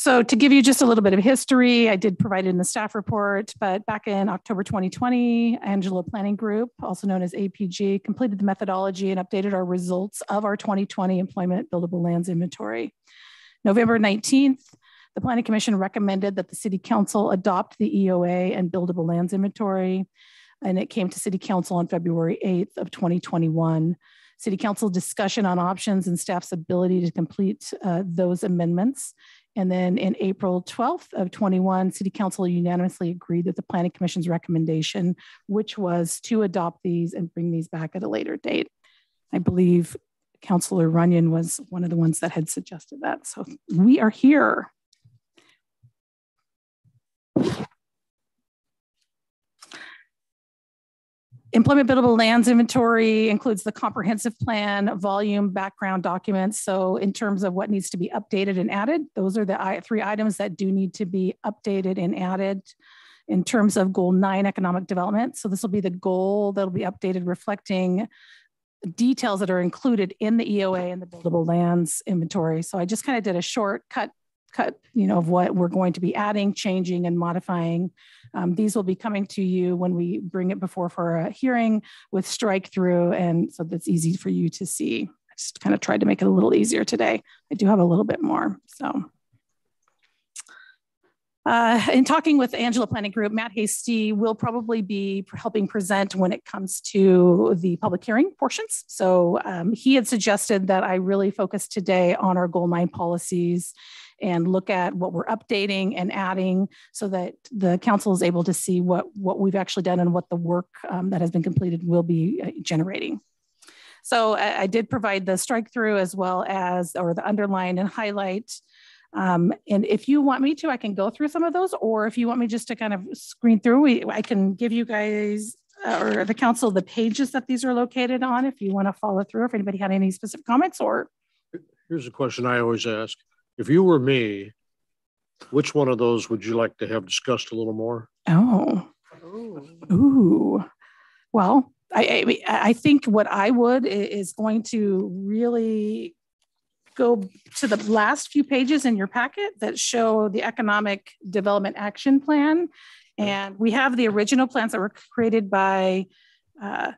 So to give you just a little bit of history, I did provide it in the staff report, but back in October 2020, Angelo Planning Group, also known as APG, completed the methodology and updated our results of our 2020 employment buildable lands inventory. November 19th, the Planning Commission recommended that the City Council adopt the EOA and buildable lands inventory, and it came to City Council on February 8th of 2021. City Council discussion on options and staff's ability to complete uh, those amendments. And then in April 12th of 21, City Council unanimously agreed that the Planning Commission's recommendation, which was to adopt these and bring these back at a later date. I believe Councilor Runyon was one of the ones that had suggested that. So we are here. Employment buildable lands inventory includes the comprehensive plan, volume, background documents. So in terms of what needs to be updated and added, those are the three items that do need to be updated and added in terms of goal nine economic development. So this will be the goal that'll be updated reflecting details that are included in the EOA and the buildable lands inventory. So I just kind of did a short cut you know, of what we're going to be adding, changing, and modifying. Um, these will be coming to you when we bring it before for a hearing with strike through, and so that's easy for you to see. I just kind of tried to make it a little easier today. I do have a little bit more, so. Uh, in talking with Angelo Planning Group, Matt Hastie will probably be helping present when it comes to the public hearing portions. So um, he had suggested that I really focus today on our goal nine policies and look at what we're updating and adding so that the council is able to see what, what we've actually done and what the work um, that has been completed will be uh, generating. So I, I, did provide the strike through as well as, or the underline and highlight. Um, and if you want me to, I can go through some of those, or if you want me just to kind of screen through, we, I can give you guys uh, or the council the pages that these are located on if you want to follow through, if anybody had any specific comments or. Here's a question I always ask. If you were me, which one of those would you like to have discussed a little more? Oh, ooh. Well, I, I, I think what I would is going to really go to the last few pages in your packet that show the economic development action plan. And we have the original plans that were created by, uh,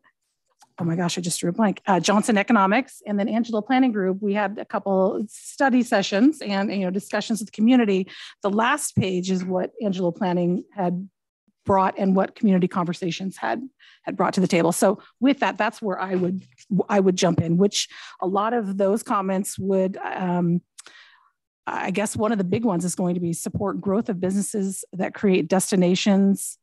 oh my gosh, I just drew a blank, uh, Johnson Economics and then Angelo Planning Group. We had a couple study sessions and you know discussions with the community. The last page is what Angelo Planning had brought and what community conversations had had brought to the table. So with that, that's where I would I would jump in, which a lot of those comments would um, I guess one of the big ones is going to be support growth of businesses that create destinations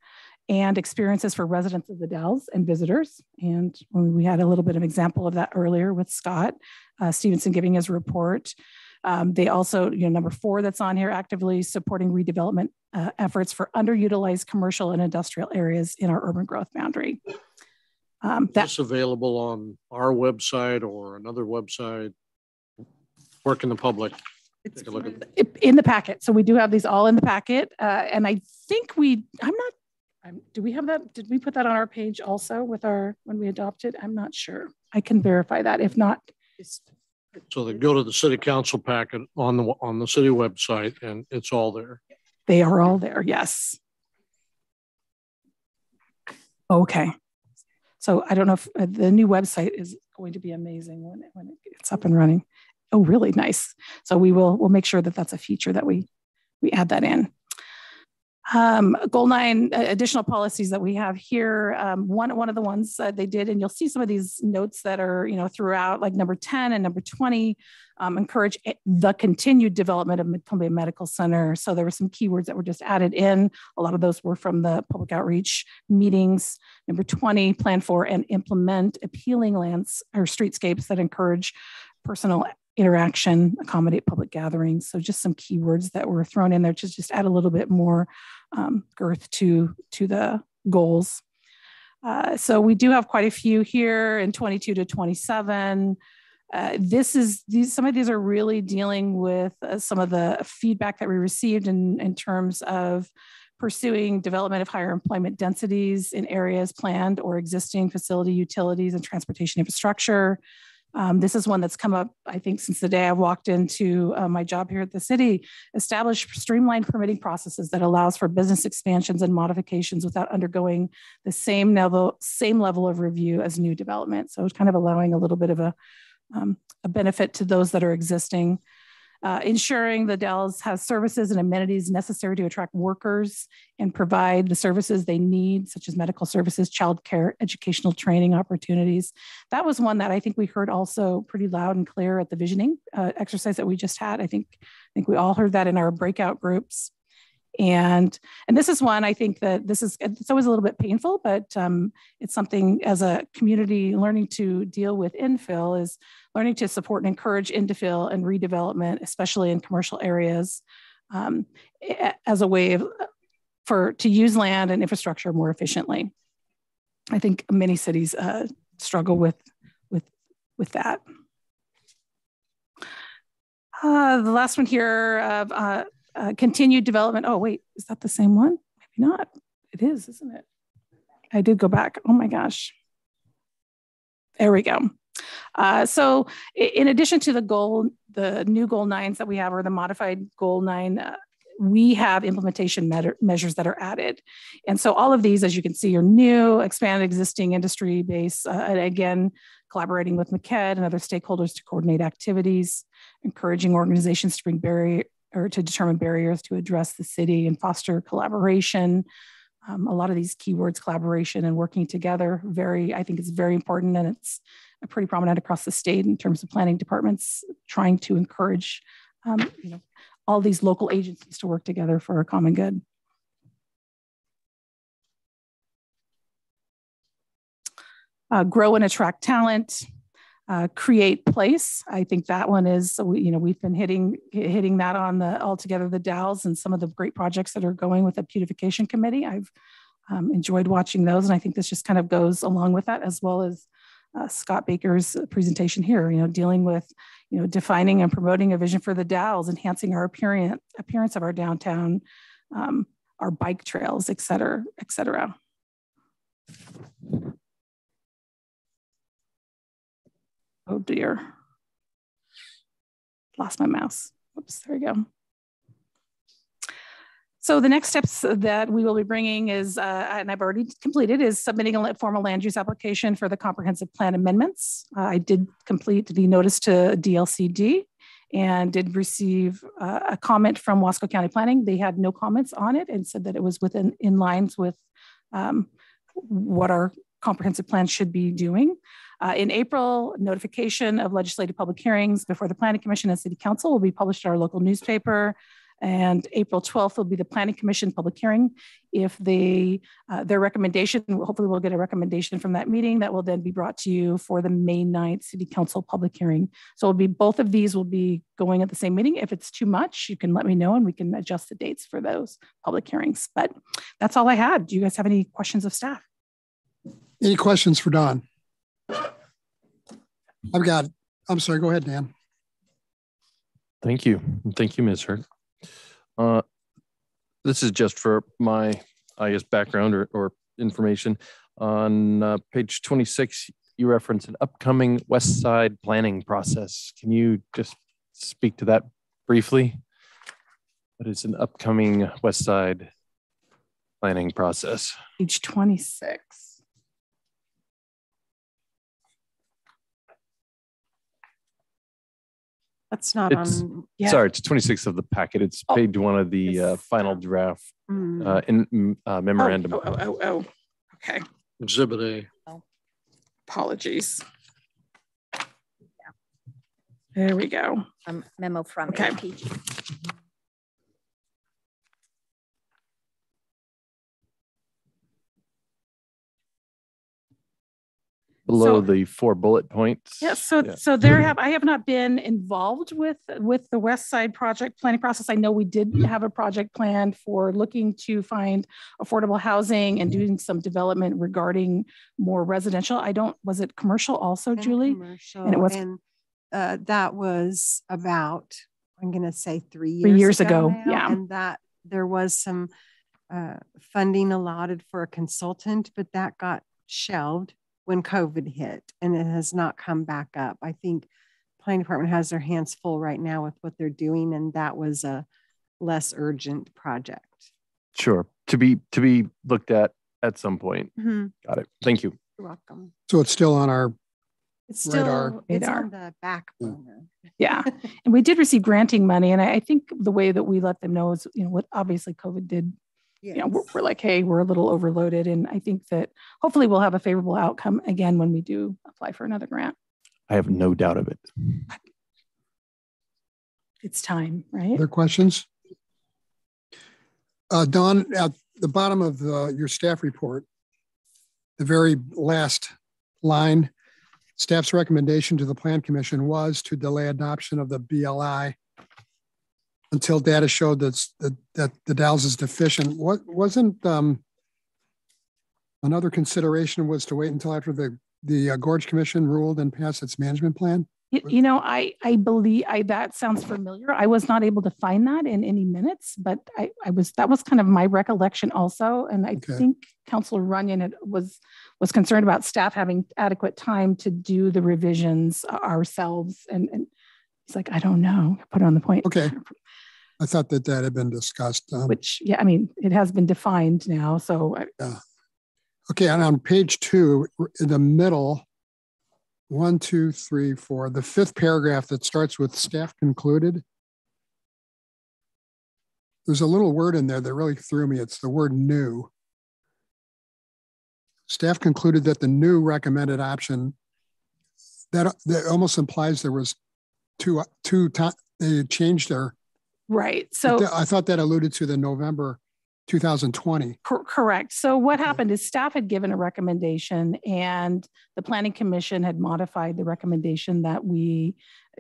and experiences for residents of the Dalles and visitors. And we had a little bit of example of that earlier with Scott uh, Stevenson giving his report. Um, they also, you know, number four that's on here, actively supporting redevelopment uh, efforts for underutilized commercial and industrial areas in our urban growth boundary. Um, that's available on our website or another website. Where can the public it's take a look at in the packet. So we do have these all in the packet, uh, and I think we. I'm not. I'm, do we have that? Did we put that on our page also with our when we adopted? I'm not sure. I can verify that. If not, so they go to the city council packet on the on the city website, and it's all there. They are all there. Yes. Okay. So I don't know if uh, the new website is going to be amazing when it, when it's up and running. Oh, really nice. So we will we'll make sure that that's a feature that we we add that in. Um, goal nine uh, additional policies that we have here. Um, one, one of the ones that they did, and you'll see some of these notes that are, you know, throughout like number 10 and number 20, um, encourage the continued development of Columbia Medical Center. So there were some keywords that were just added in. A lot of those were from the public outreach meetings. Number 20, plan for and implement appealing lands or streetscapes that encourage personal interaction, accommodate public gatherings. So just some keywords that were thrown in there to just add a little bit more um, girth to, to the goals. Uh, so we do have quite a few here in 22 to 27. Uh, this is these some of these are really dealing with uh, some of the feedback that we received in, in terms of pursuing development of higher employment densities in areas planned or existing facility utilities and transportation infrastructure, um, this is one that's come up, I think, since the day I walked into uh, my job here at the city. Establish streamlined permitting processes that allows for business expansions and modifications without undergoing the same level, same level of review as new development. So it's kind of allowing a little bit of a, um, a benefit to those that are existing uh, ensuring the Dalles has services and amenities necessary to attract workers and provide the services they need, such as medical services, childcare, educational training opportunities. That was one that I think we heard also pretty loud and clear at the visioning uh, exercise that we just had. I think, I think we all heard that in our breakout groups and and this is one i think that this is it's always a little bit painful but um, it's something as a community learning to deal with infill is learning to support and encourage infill and redevelopment especially in commercial areas um, as a way of for to use land and infrastructure more efficiently i think many cities uh, struggle with with with that uh, the last one here of uh, uh, continued development. Oh, wait, is that the same one? Maybe not. It is, isn't it? I did go back. Oh my gosh. There we go. Uh, so in addition to the goal, the new goal nines that we have, or the modified goal nine, uh, we have implementation measures that are added. And so all of these, as you can see, are new, expand existing industry base, uh, and again, collaborating with MCED and other stakeholders to coordinate activities, encouraging organizations to bring barrier, or to determine barriers to address the city and foster collaboration. Um, a lot of these keywords, collaboration and working together, very, I think it's very important and it's pretty prominent across the state in terms of planning departments trying to encourage, um, you know, all these local agencies to work together for a common good. Uh, grow and attract talent, uh, create place. I think that one is, you know, we've been hitting hitting that on the altogether the Dalles and some of the great projects that are going with the beautification committee. I've um, enjoyed watching those. And I think this just kind of goes along with that, as well as uh, Scott Baker's presentation here, you know, dealing with, you know, defining and promoting a vision for the Dalles, enhancing our appearance, appearance of our downtown, um, our bike trails, et cetera, et cetera. Oh dear. Lost my mouse. Oops, there we go. So the next steps that we will be bringing is, uh, and I've already completed, is submitting a formal land use application for the comprehensive plan amendments. Uh, I did complete the notice to DLCD and did receive uh, a comment from Wasco County Planning. They had no comments on it and said that it was within in lines with um, what our comprehensive plan should be doing. Uh, in April, notification of legislative public hearings before the Planning Commission and City Council will be published in our local newspaper. And April 12th will be the Planning Commission public hearing. If they, uh, their recommendation, hopefully we'll get a recommendation from that meeting that will then be brought to you for the May 9th City Council public hearing. So it'll be both of these will be going at the same meeting. If it's too much, you can let me know and we can adjust the dates for those public hearings. But that's all I had. Do you guys have any questions of staff? Any questions for Dawn? I've got, I'm sorry, go ahead, Dan. Thank you. Thank you, Ms. Hert. Uh, this is just for my, I guess, background or, or information. On uh, page 26, you reference an upcoming West Side planning process. Can you just speak to that briefly? What is an upcoming West Side planning process? Page 26. That's not It's, on. yeah. sorry, it's 26th of the packet. It's Oh, page one of the uh, final draft Mm. uh, in uh, memorandum. Oh, oh, oh, oh, okay. Exhibit A. Apologies. There we go. Um, memo from Okay. APG. Below So- the four bullet points. Yes, so Yeah. so there have I have not been involved with with the West Side project planning process. I know we did have a project plan for looking to find affordable housing and doing some development regarding more residential. I don't was it commercial also, And Julie? commercial, And it was and uh, that was about i'm going to say three years, Three years ago, now, yeah. and that there was some uh, funding allotted for a consultant but that got shelved when covid hit and it has not come back up i think planning department has their hands full right now with what they're doing and that was a less urgent project Sure. To be to be looked at at some point. Mhm. Got it. Thank you. you're welcome So it's still on our it's still radar. it's Radar. on the back burner Yeah. And we did receive granting money. And I, I think the way that we let them know is, you know, what obviously COVID did, you know, we're, we're like, hey, we're a little overloaded. And I think that hopefully we'll have a favorable outcome again when we do apply for another grant. I have no doubt of it. It's time, right? Other questions? Uh, Dawn, at the bottom of the, your staff report, the very last line, staff's recommendation to the plan commission was to delay adoption of the BLI until data showed that, that the Dalles is deficient. What wasn't, um, another consideration was to wait until after the, the uh, Gorge Commission ruled and passed its management plan? You, you know, I, I believe I, that sounds familiar. I was not able to find that in any minutes, but I, I was, that was kind of my recollection also. And I Okay. think Council Runyon was, was concerned about staff having adequate time to do the revisions ourselves. And, and he's like, I don't know, put it on the point. Okay. I thought that that had been discussed. Um, Which, yeah, I mean, it has been defined now. So I- Yeah. Okay, and on page two, in the middle, one, two, three, four, the fifth paragraph that starts with staff concluded. There's a little word in there that really threw me. It's the word new. Staff concluded that the new recommended option that, that almost implies there was two, two, times they changed their, Right. So I thought that alluded to the November 2020. Cor- correct. So what happened is staff had given a recommendation and the planning commission had modified the recommendation that we,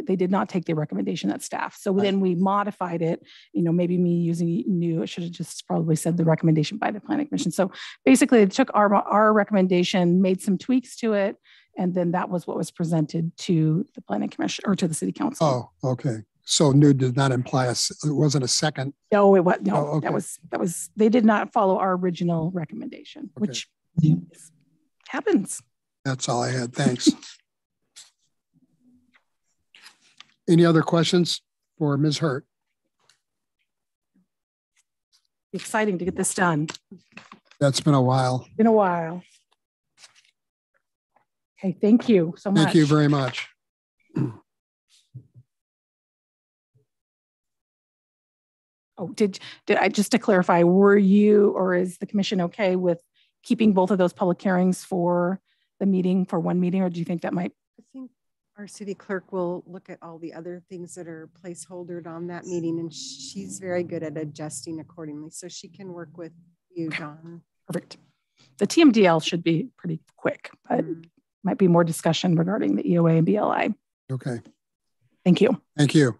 they did not take the recommendation at staff. So then we modified it, you know, maybe me using new, I should have just probably said the recommendation by the planning commission. So basically they took our, our recommendation, made some tweaks to it, and then that was what was presented to the planning commission or to the city council. Oh, okay. So new did not imply a, it wasn't a second. No, it was, no, Oh, okay. that was, that was, they did not follow our original recommendation, which happens. That's all I had. Thanks. Any other questions for Ms. Hert? Exciting to get this done. That's been a while. Been a while. Okay, thank you so much. Thank you very much. Oh, did, did I, just to clarify, were you or is the commission okay with keeping both of those public hearings for the meeting, for one meeting, or do you think that might? I think our city clerk will look at all the other things that are placeholdered on that meeting and she's very good at adjusting accordingly. So she can work with you, Dawn. Perfect. The TMDL should be pretty quick, but Mm. Might be more discussion regarding the EOA and BLI. Okay, Thank you. thank you.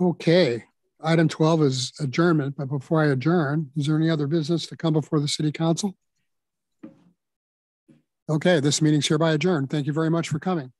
Okay, item 12 is adjournment, but before I adjourn, is there any other business to come before the city council? Okay, this meeting's hereby adjourned. Thank you very much for coming.